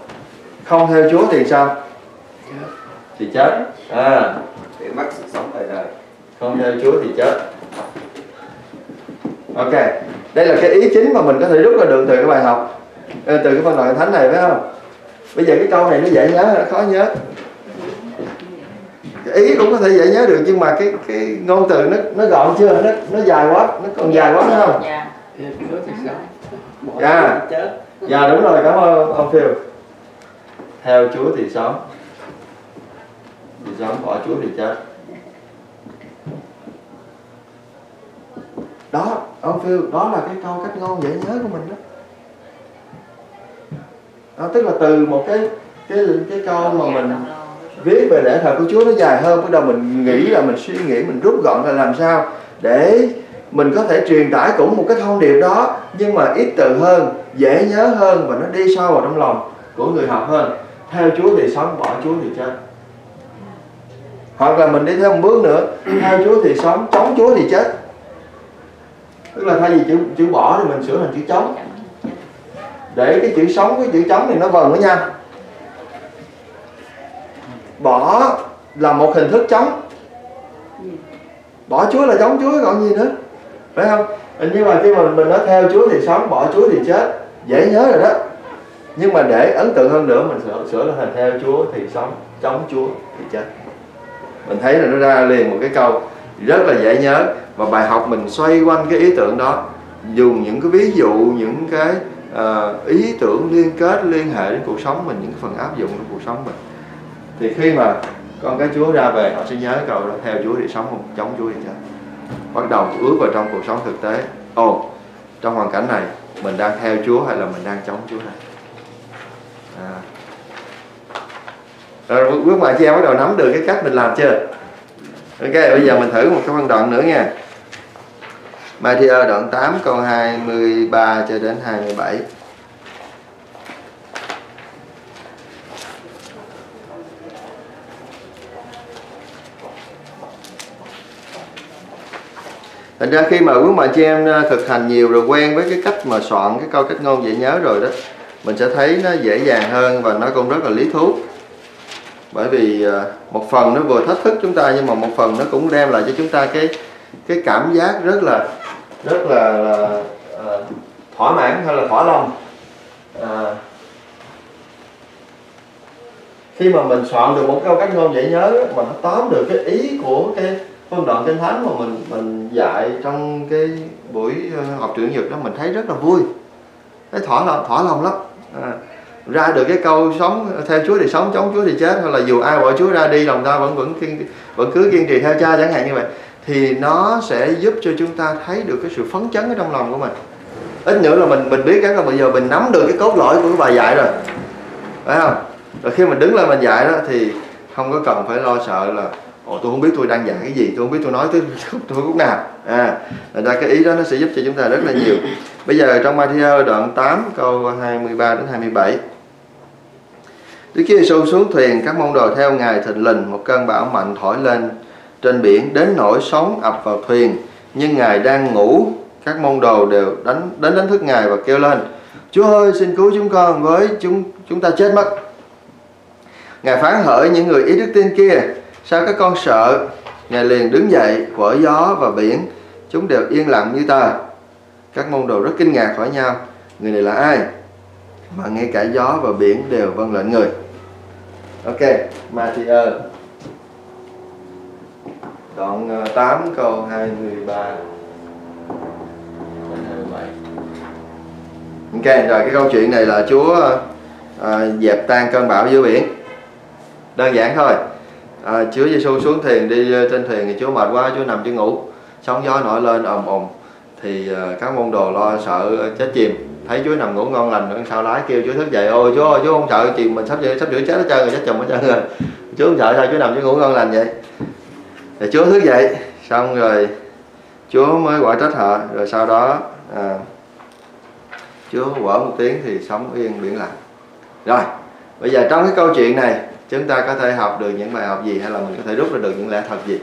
không theo Chúa thì sao? Thì chết. À. Để mất sự sống đời đời không theo Chúa thì chết. Ok đây là cái ý chính mà mình có thể rút ra được từ cái bài học ờ, từ cái phân đoạn thánh này phải không? Bây giờ cái câu này nó dễ nhớ hay nó khó nhớ. Cái ý cũng có thể dễ nhớ được nhưng mà cái cái ngôn từ nó nó gọn chưa? Nó nó dài quá nó còn dài quá nữa không? Dạ. Dạ dạ đúng rồi cảm ơn ông Phil. Theo Chúa thì sống. Thì sống bỏ Chúa thì chết đó ông phiêu đó là cái câu cách ngon dễ nhớ của mình đó. Đó, tức là từ một cái cái cái câu mà mình viết về lễ thờ của Chúa nó dài hơn. Bắt đầu mình nghĩ là mình suy nghĩ mình rút gọn là làm sao để mình có thể truyền tải cũng một cái thông điệp đó nhưng mà ít từ hơn dễ nhớ hơn và nó đi sâu vào trong lòng của người học hơn. Theo Chúa thì sống bỏ Chúa thì chết. Hoặc là mình đi theo một bước nữa. Theo Chúa thì sống chống Chúa thì chết tức là thay vì chữ chữ bỏ thì mình sửa thành chữ chống để cái chữ sống với chữ chống thì nó vần với nhau bỏ là một hình thức chống bỏ Chúa là chống Chúa, còn gì nữa? Phải không? Nhưng mà khi mà mình nói theo Chúa thì sống, bỏ Chúa thì chết. Dễ nhớ rồi đó. Nhưng mà để ấn tượng hơn nữa, mình sửa sửa là thành theo Chúa thì sống, chống Chúa thì chết. Mình thấy là nó ra liền một cái câu rất là dễ nhớ và bài học mình xoay quanh cái ý tưởng đó. Dùng những cái ví dụ những cái uh, ý tưởng liên kết liên hệ đến cuộc sống mình những phần áp dụng trong cuộc sống mình. Thì khi mà con cái Chúa ra về họ sẽ nhớ câu đó theo Chúa thì sống không chống Chúa thì chết. Bắt đầu ước vào trong cuộc sống thực tế. Ồ trong hoàn cảnh này mình đang theo Chúa hay là mình đang chống Chúa này à. rồi bước ngoài chị em bắt đầu nắm được cái cách mình làm chưa? Ok bây giờ mình thử một cái phân đoạn nữa nha. Matthew đoạn 8 câu 23 cho đến 27 Thành ra khi mà quý bà chị em ờ, thực hành nhiều rồi, quen với cái cách mà soạn cái câu cách ngôn dễ nhớ rồi đó, mình sẽ thấy nó dễ dàng hơn và nó cũng rất là lý thú. Bởi vì ờ, một phần nó vừa thách thức chúng ta nhưng mà một phần nó cũng đem lại cho chúng ta cái cái cảm giác rất là rất là, là à, thỏa mãn hay là thỏa lòng. À, khi mà mình soạn được một câu cách ngôn dễ nhớ mà nó tóm được cái ý của cái phân đoạn kinh thánh mà mình mình dạy trong cái buổi ờ, học trưởng nhật đó mình thấy rất là vui. Thấy thỏa lòng thỏa lòng lắm. À, ra được cái câu sống theo Chúa thì sống chống Chúa thì chết hay là dù ai bỏ Chúa ra đi lòng ta vẫn vẫn kiên vẫn cứ kiên trì theo cha chẳng hạn như vậy thì nó sẽ giúp cho chúng ta thấy được cái sự phấn chấn ở trong lòng của mình. Ít nữa là mình mình biết cái là bây giờ mình nắm được cái cốt lõi của cái bài dạy rồi. Phải không? Rồi khi mình đứng lên mình dạy đó thì không có cần phải lo sợ là, ồ, tôi không biết tôi đang dạy cái gì, tôi không biết tôi nói tới tôi lúc nào. À ra cái ý đó nó sẽ giúp cho chúng ta rất là nhiều. Bây giờ trong Matthew đoạn 8 câu 23 đến 27 Đức Chúa Giêsu xuống thuyền các môn đồ theo ngài thịnh lình, một cơn bão mạnh thổi lên trên biển đến nỗi sóng ập vào thuyền, nhưng ngài đang ngủ. Các môn đồ đều đánh, đến đánh thức ngài và kêu lên, Chúa ơi, xin cứu chúng con với chúng chúng ta chết mất. Ngài phán hỡi những người ý đức tin kia, sao các con sợ? Ngài liền đứng dậy, quở gió và biển, chúng đều yên lặng như tờ các môn đồ rất kinh ngạc hỏi nhau, người này là ai? Mà ngay cả gió và biển đều vâng lệnh người. Ok, Matthew đoạn ờ, 8 câu 23 Ok, rồi cái câu chuyện này là Chúa à, dẹp tan cơn bão dưới biển. Đơn giản thôi. À, Chúa Giêsu xuống thuyền đi trên thuyền thì Chúa mệt quá Chúa nằm Chúa ngủ. Sóng gió nổi lên ầm ầm thì à, các môn đồ lo sợ chết chìm. Thấy Chúa nằm ngủ ngon lành rồi sao lái kêu Chúa thức dậy ôi Chúa ơi Chúa không sợ chìm mình sắp sắp sửa chết hết trơn rồi chết chồng hết trơn rồi. Chúa không sợ sao Chúa nằm Chúa ngủ ngon lành vậy? Thì Chúa thức dậy xong rồi Chúa mới quả trách họ rồi sau đó à, Chúa quở một tiếng thì sóng yên biển lặng. Rồi bây giờ trong cái câu chuyện này chúng ta có thể học được những bài học gì hay là mình có thể rút ra được những lẽ thật gì?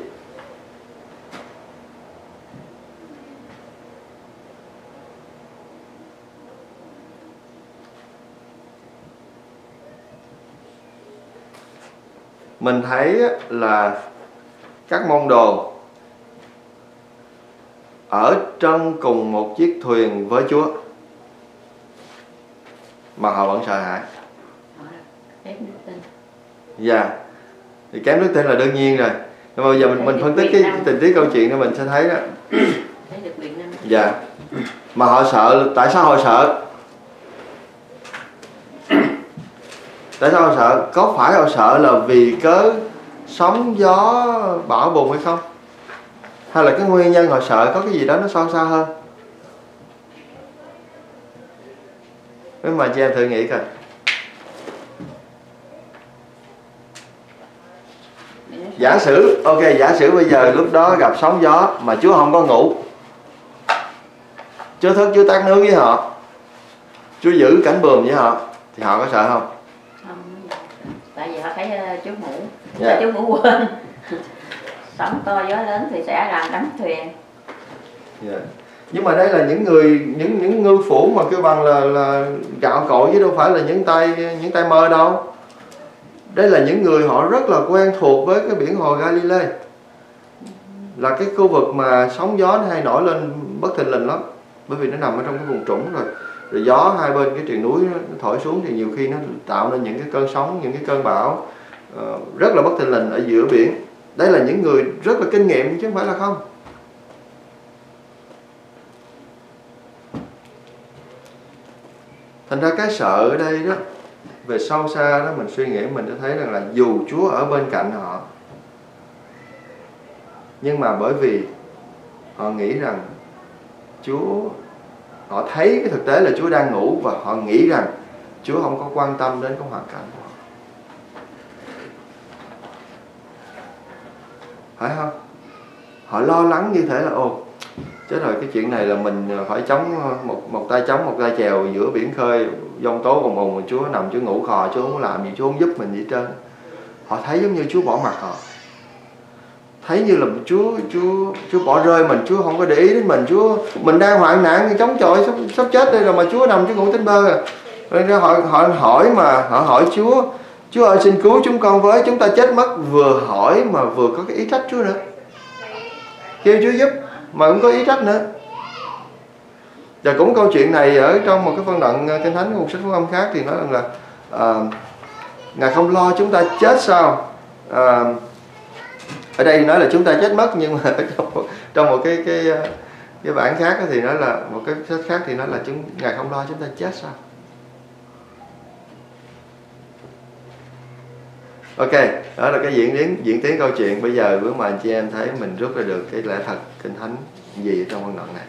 Mình thấy là các môn đồ ở trong cùng một chiếc thuyền với Chúa mà họ vẫn sợ hãi. Dạ. Thì kém đức tin là đương nhiên rồi. Nhưng mà bây giờ mình mình phân tích cái tình tiết câu chuyện đó, mình sẽ thấy đó. Dạ. Mà họ sợ, tại sao họ sợ? Tại sao họ sợ? Có phải họ sợ là vì cớ sóng, gió, bão bùng hay không? Hay là cái nguyên nhân họ sợ có cái gì đó nó sâu xa hơn? Nếu mà chị em thử nghĩ coi. Giả sử, ok, giả sử bây giờ lúc đó gặp sóng, gió mà chúa không có ngủ. Chúa thức, chúa tắt nước với họ. Chúa giữ cảnh bườm với họ, thì họ có sợ không tại vì họ thấy uh, chú ngủ Dạ. chú ngủ quên. Sóng to gió lớn thì sẽ làm đắm thuyền. Dạ. nhưng mà đây là những người những những ngư phủ mà kêu bằng là là gạo cội chứ đâu phải là những tay những tay mơ đâu. Đây là những người họ rất là quen thuộc với cái biển hồ Galilee là cái khu vực mà sóng gió nó hay nổi lên bất thình lình lắm. Bởi vì nó nằm ở trong cái vùng trũng rồi. Rồi gió hai bên cái triền núi nó thổi xuống thì nhiều khi nó tạo nên những cái cơn sóng những cái cơn bão Ờ, rất là bất thình lình ở giữa biển. Đây là những người rất là kinh nghiệm chứ không phải là không. Thành ra cái sợ ở đây đó, về sâu xa đó, mình suy nghĩ mình sẽ thấy rằng là dù Chúa ở bên cạnh họ, nhưng mà bởi vì họ nghĩ rằng Chúa, họ thấy cái thực tế là Chúa đang ngủ và họ nghĩ rằng Chúa không có quan tâm đến cái hoàn cảnh của họ phải không? Họ lo lắng như thế là ồ chết rồi cái chuyện này là mình phải chống một một tay chống một tay chèo giữa biển khơi giông tố bồng bồng mà Chúa nằm Chúa ngủ khò Chúa không làm gì Chúa không giúp mình gì trơn. Họ thấy giống như Chúa bỏ mặt họ. Thấy như là Chúa Chúa Chúa bỏ rơi mình Chúa không có để ý đến mình. Chúa mình đang hoạn nạn chống chọi sắp, sắp chết đây rồi mà Chúa nằm Chúa ngủ tính bơ rồi ra họ họ hỏi mà họ hỏi Chúa Chúa ơi xin cứu chúng con với chúng ta chết mất vừa hỏi mà vừa có cái ý trách Chúa nữa. Kêu Chúa giúp mà cũng có ý trách nữa. Và cũng câu chuyện này ở trong một cái phân đoạn ờ, kinh thánh của một sách phúc âm khác thì nói rằng là à, ngài không lo chúng ta chết sao? À, ở đây nói là chúng ta chết mất nhưng mà trong, trong một cái cái cái bản khác thì nói là một cái sách khác thì nói là chúng ngài không lo chúng ta chết sao? Ok đó là cái diễn biến diễn tiến câu chuyện. Bây giờ nếu mà anh chị em thấy mình rút ra được cái lẽ thật kinh thánh gì trong văn đoạn này?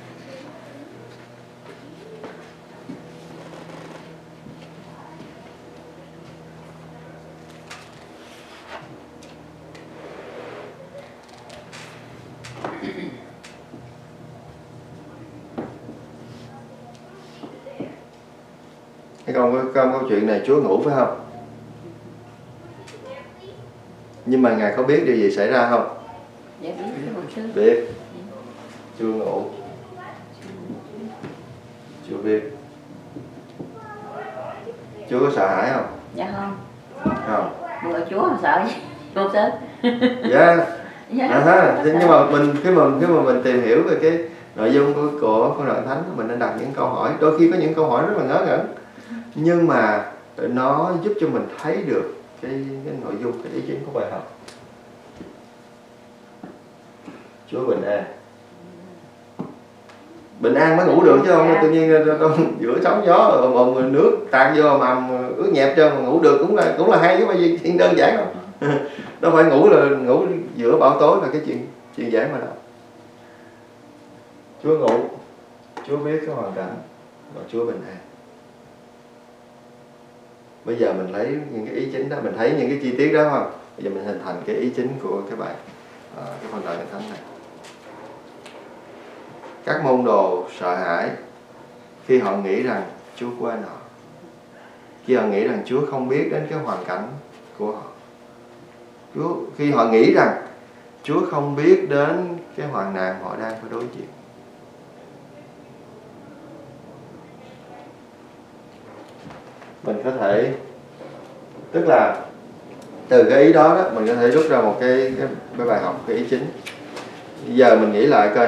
Cái câu, câu câu chuyện này Chúa ngủ phải không? Nhưng mà ngài có biết điều gì xảy ra không? Dạ biết biết. Chưa ngủ. Chưa biết. Chúa có sợ hãi không? Dạ không. Không. Người chúa mà sợ gì? Một sư dạ. Dạ. À, ha. nhưng mà mình khi mà khi mà mình tìm hiểu về cái nội dung của của con đoạn thánh mình nên đặt những câu hỏi. Đôi khi có những câu hỏi rất là ngớ ngẩn. Nhưng mà nó giúp cho mình thấy được cái cái nội dung, cái ý chính của bài học. Chúa bình an. Bình an mới ngủ được chứ không? Tự nhiên ờ, trong giữa sóng gió ờ, ồm ồm nước tạt vô mà ướt nhẹp trơn mà ngủ được cũng là cũng là hay chứ bao nhiêu chuyện đơn giản đâu. Đâu phải ngủ là ngủ giữa bão tố là cái chuyện chuyện giản mà đâu. Chúa ngủ, Chúa biết cái hoàn cảnh và Chúa bình an bây giờ mình lấy những cái ý chính đó mình thấy những cái chi tiết đó không? Bây giờ mình hình thành cái ý chính của cái bài à, cái phần đời thánh này. Các môn đồ sợ hãi khi họ nghĩ rằng Chúa quên họ. Khi họ nghĩ rằng Chúa không biết đến cái hoàn cảnh của họ. Chúa khi họ nghĩ rằng Chúa không biết đến cái hoàn nạn họ đang phải đối diện. Mình có thể tức là từ cái ý đó đó mình có thể rút ra một cái cái, cái bài học cái ý chính. Giờ mình nghĩ lại coi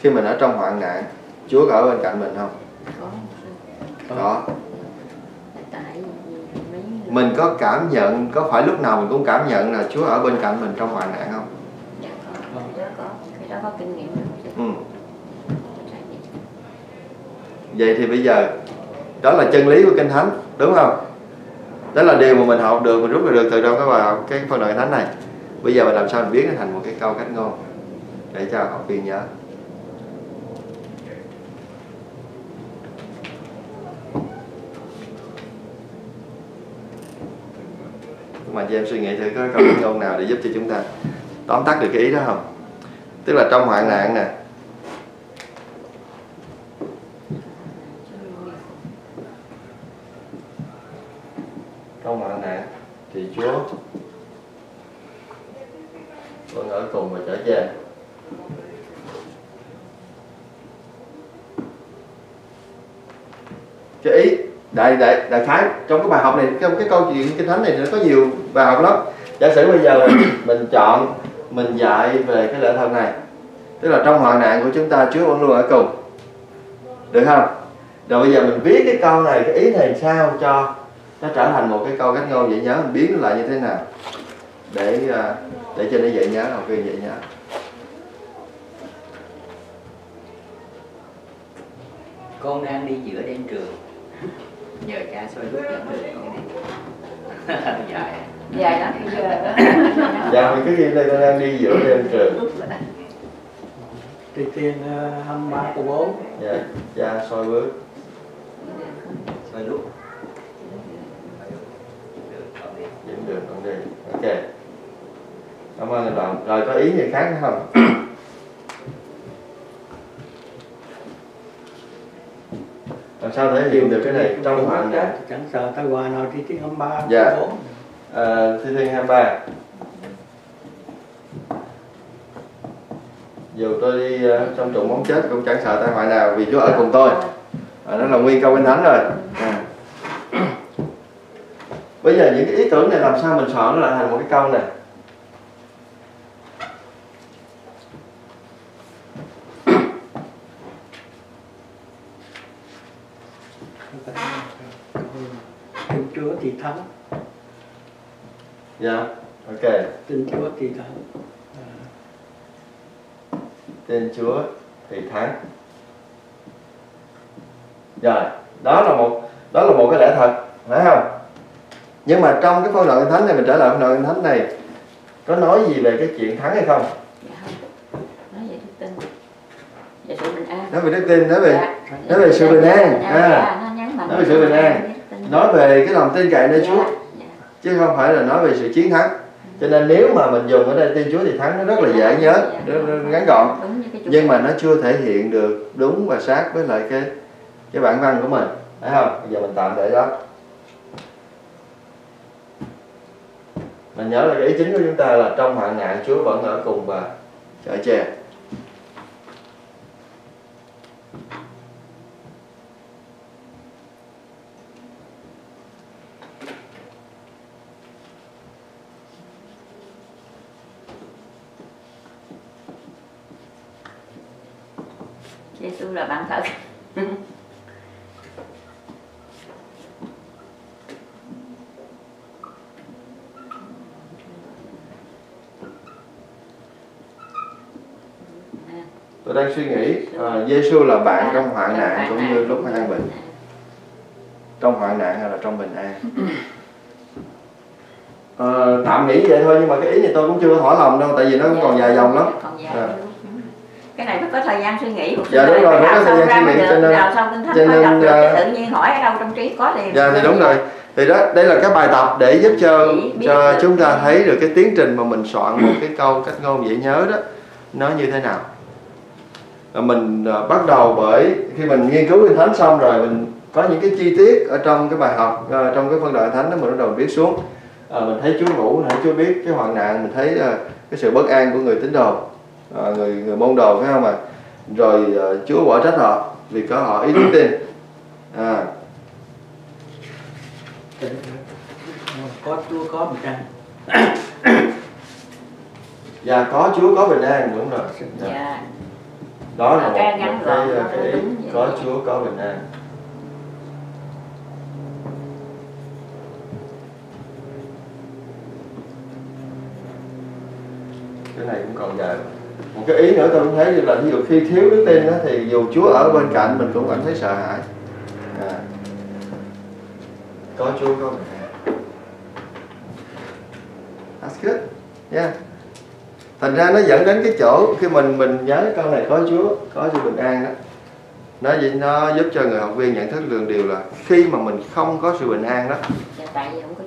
khi mình ở trong hoạn nạn Chúa có ở bên cạnh mình không? Có. Có. Mình có cảm nhận có phải lúc nào mình cũng cảm nhận là Chúa ở bên cạnh mình trong hoạn nạn không? Dạ có dạ có khi đó có kinh nghiệm ừ. nghiệm vậy thì bây giờ đó là chân lý của kinh thánh, đúng không? Đó là điều mà mình học được, mình rút ra được từ trong cái bài học, cái phần đoạn thánh này. Bây giờ mình làm sao mình biến nó thành một cái câu cách ngôn để cho học viên nhớ. Mà chị em suy nghĩ thử có câu cách ngôn nào để giúp cho chúng ta tóm tắt được cái ý đó không? Tức là trong hoạn nạn nè trong hoạn nạn thì Chúa vẫn ở cùng và trở về cái ý đại đại đại khái trong cái bài học này trong cái câu chuyện kinh thánh này nó có nhiều bài học lắm. Giả sử bây giờ mình, mình chọn mình dạy về cái lễ thân này tức là trong hoạn nạn của chúng ta Chúa vẫn luôn ở cùng. Được không? Rồi bây giờ mình viết cái câu này cái ý này sao cho nó trở thành một cái câu cách ngôn dễ nhớ mình biến nó lại như thế nào? Để à, để cho nó dễ nhớ học viên dễ nhớ. Con đang đi giữa đêm trường nhờ cha soi bước dẫn đường con đi dài dài lắm bây giờ. Dạ vì cái gì đây con đang đi giữa đêm trường thì tiền uh, 23 của bố. Dạ cha soi bước. Soi lúc dẫn đường con đi. Ok. Cảm ơn anh bạn. Rồi có ý gì khác nữa không làm sao thể hiện được cái này trong hoạn nạn chẳng sợ tai họa nào thì tiền 23 Dạ. của bố à, thi thiên 23 dù tôi đi ờ, trong trụng bóng chết cũng chẳng sợ tai họa nào vì Chúa ở cùng tôi. À, đó là nguyên câu kinh thánh rồi. À. bây giờ những cái ý tưởng này làm sao mình soạn nó lại thành một cái câu này tin Chúa thì thắng dạ. Ok. Tin Chúa thì thắng. À, tên Chúa thì thắng. Rồi đó là một đó là một cái lẽ thật phải không? Nhưng mà trong cái phân đoạn kinh thánh này mình trở lại phân đoạn kinh thánh này có nói gì về cái chuyện thắng hay không? Dạ. Nói về đức tin. Về sự bình an. Nói về đức tin nói về Dạ. nói về sự bình an. À. Nói về sự bình an. nói về cái lòng tin cậy nơi Chúa. dạ. Chứ không phải là nói về sự chiến thắng. Cho nên nếu mà mình dùng ở đây tin Chúa thì thắng nó rất là dễ nhớ Dạ. ngắn gọn. Nhưng mà nó chưa thể hiện được đúng và sát với lại cái cái bản văn của mình. Phải không? Bây giờ mình tạm để đó. Mình nhớ là cái ý chính của chúng ta là trong hoạn nạn Chúa vẫn ở cùng và chở che Bạn thật. Tôi đang suy nghĩ uh, Giêsu là bạn trong hoạn nạn cũng như lúc an bệnh trong hoạn nạn hay là trong bình an. Ờ, tạm nghĩ vậy thôi nhưng mà cái ý này tôi cũng chưa hỏi lòng đâu tại vì nó cũng còn dài dòng lắm. còn dài À. cái này phải có thời gian suy nghĩ một Dạ, đúng rồi, phải có thời gian suy nghĩ, cho nên- cho nên, cái tự nhiên hỏi ở đâu trong trí có liền. dạ thì đúng rồi. Thì đó đây là cái bài tập để giúp cho cho chúng ta thấy được cái tiến trình mà mình soạn một cái câu cách ngôn dễ nhớ đó nó như thế nào. Mình à, bắt đầu bởi khi mình nghiên cứu kinh thánh xong rồi mình có những cái chi tiết ở trong cái bài học à, trong cái phân đoạn thánh đó mình bắt đầu viết xuống. À, mình thấy Chúa ngủ mình thấy Chúa biết cái hoạn nạn mình thấy cái sự bất an của người tín đồ à, người người môn đồ phải không ạ rồi à, Chúa bỏ trách họ vì có họ ý đức tin à, ờ, có Chúa có bình an Dạ có Chúa có bình an đúng rồi. Dạ. dạ Đó là một, cái một cái, cái, ý có Chúa có bình an. Cái này cũng còn dài. Một cái ý nữa tôi cũng thấy là ví dụ khi thiếu đức tin đó, thì dù Chúa ở bên cạnh mình cũng cảm thấy sợ hãi. À. Có Chúa có bình. That's good. Yeah thành ra nó dẫn đến cái chỗ khi mình mình nhớ cái câu này có Chúa có sự bình an đó nó gì nó giúp cho người học viên nhận thức được điều là khi mà mình không có sự bình an đó dạ, tại vì không có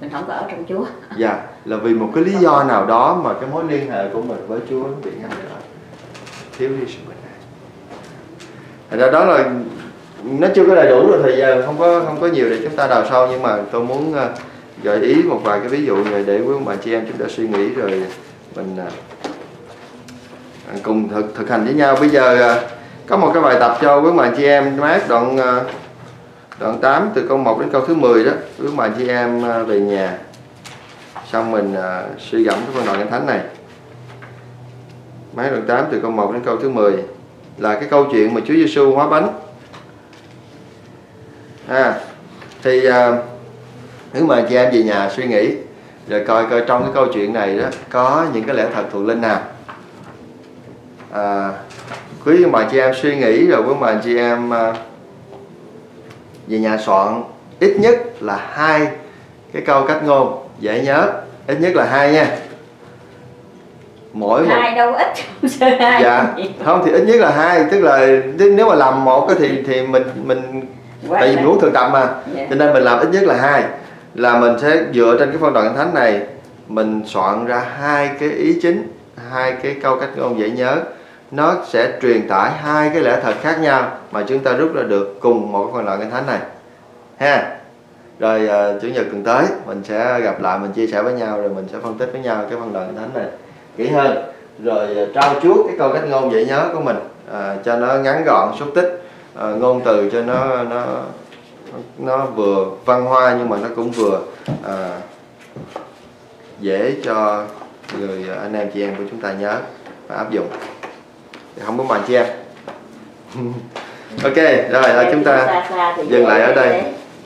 mình không có ở trong Chúa. Dạ là vì một cái lý do nào đó mà cái mối liên hệ của mình với Chúa bị ngăn trở. Thiếu đi sự bình an. Thành ra đó là, nó chưa có đầy đủ rồi thời gian, không có không có nhiều để chúng ta đào sâu, nhưng mà tôi muốn ờ, gợi ý một vài cái ví dụ này để quý ông bà chị em chúng ta suy nghĩ rồi mình ờ, cùng thực thực hành với nhau. Bây giờ ờ, có một cái bài tập cho quý ông bà chị em. Mát đoạn đoạn 8 từ câu 1 đến câu thứ 10 đó ước ông chị em về nhà xong mình ờ, suy gẫm cái phân đoạn kinh thánh này. Máy đoạn 8 từ câu 1 đến câu thứ 10 là cái câu chuyện mà Chúa Giêsu hóa bánh. À, thì à, nếu mà chị em về nhà suy nghĩ rồi coi coi trong cái câu chuyện này đó có những cái lẽ thật thuộc linh nào. À, quý ông chị em suy nghĩ rồi quý ông chị em à, về nhà soạn ít nhất là hai cái câu cách ngôn dễ nhớ. Ít nhất là hai nha. Mỗi một hai đâu ít hai dạ. Không thì ít nhất là hai tức là nếu mà làm một cái thì thì mình mình Quá tại vì mình muốn thực tập mà. Dạ. cho nên mình làm ít nhất là hai. Là mình sẽ dựa trên cái phân đoạn thánh này mình soạn ra hai cái ý chính hai cái câu cách ngôn dễ nhớ nó sẽ truyền tải hai cái lẽ thật khác nhau mà chúng ta rút ra được cùng một cái phần đoạn kinh thánh này. Ha? Rồi uh, chủ nhật tuần tới mình sẽ gặp lại mình chia sẻ với nhau rồi mình sẽ phân tích với nhau cái phần đoạn kinh thánh này kỹ hơn. Rồi uh, trao chuốt cái câu cách ngôn dễ nhớ của mình uh, cho nó ngắn gọn xúc tích uh, ngôn từ cho nó nó nó vừa văn hoa nhưng mà nó cũng vừa uh, dễ cho người anh em chị em của chúng ta nhớ và áp dụng không có mạnh chị em. Ok rồi là chúng ta Xa xa thì dừng lại ở đây.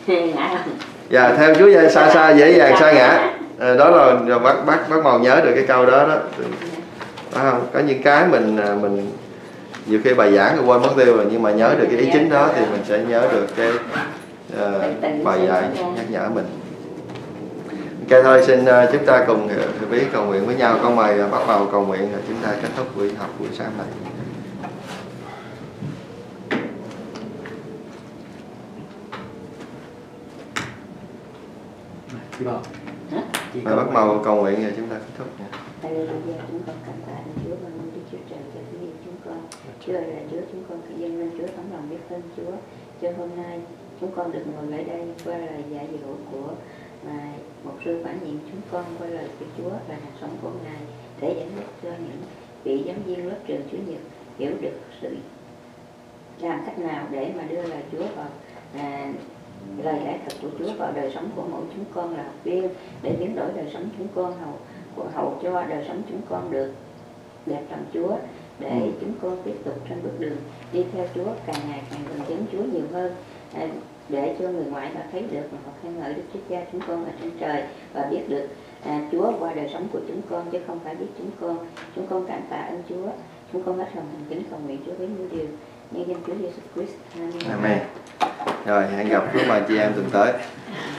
Dạ theo Chúa dễ xa xa dễ dàng sa ngã. Ờ, đó là bác bác bác màu nhớ được cái câu đó đó. Phải không? Có những cái mình à, mình nhiều khi bài giảng rồi quên mất tiêu rồi nhưng mà nhớ được cái ý chính đó thì mình sẽ nhớ được cái ờ, bài dạy nhắc nhở mình. Ok thôi xin ờ, chúng ta cùng hiểu biết cầu nguyện với nhau. Con mời bác màu cầu nguyện rồi chúng ta kết thúc buổi học buổi sáng này chị bảo Hả? chị mời bác màu cầu nguyện rồi chúng ta kết thúc nha Hallelujah, chúng con cảm tạ ơn Chúa và ơn Đức Chúa Trời cho quý vị chúng con. Chúa ơi là Chúa, chúng con phải dâng lên Chúa tấm lòng biết ơn Chúa. Cho hôm nay chúng con được ngồi ở đây qua lời dạy dỗ của Ngài một sư phản nhiệm chúng con qua lời của Chúa và hạt sống của Ngài để dẫn dắt cho những vị giáo viên lớp trường Chủ nhật hiểu được sự làm cách nào để mà đưa lời Chúa vào à, lời lẽ thật của Chúa vào đời sống của mỗi chúng con là học viên để biến đổi đời sống chúng con hầu của hầu cho đời sống chúng con được. Đẹp lòng Chúa để Ừ. chúng con tiếp tục trên bước đường đi theo Chúa càng ngày càng gần đến Chúa nhiều hơn. À, để cho người ngoại họ thấy được mà họ khen ngợi Đức Chúa Cha chúng con ở trên trời và biết được à, Chúa qua đời sống của chúng con chứ không phải biết chúng con. Chúng con cảm tạ ơn Chúa. Chúng con hết lòng thành kính cầu nguyện Chúa với những điều nhân danh Chúa Giêsu Christ. Amen. Amen. Rồi, hẹn gặp với mời chị em tuần tới.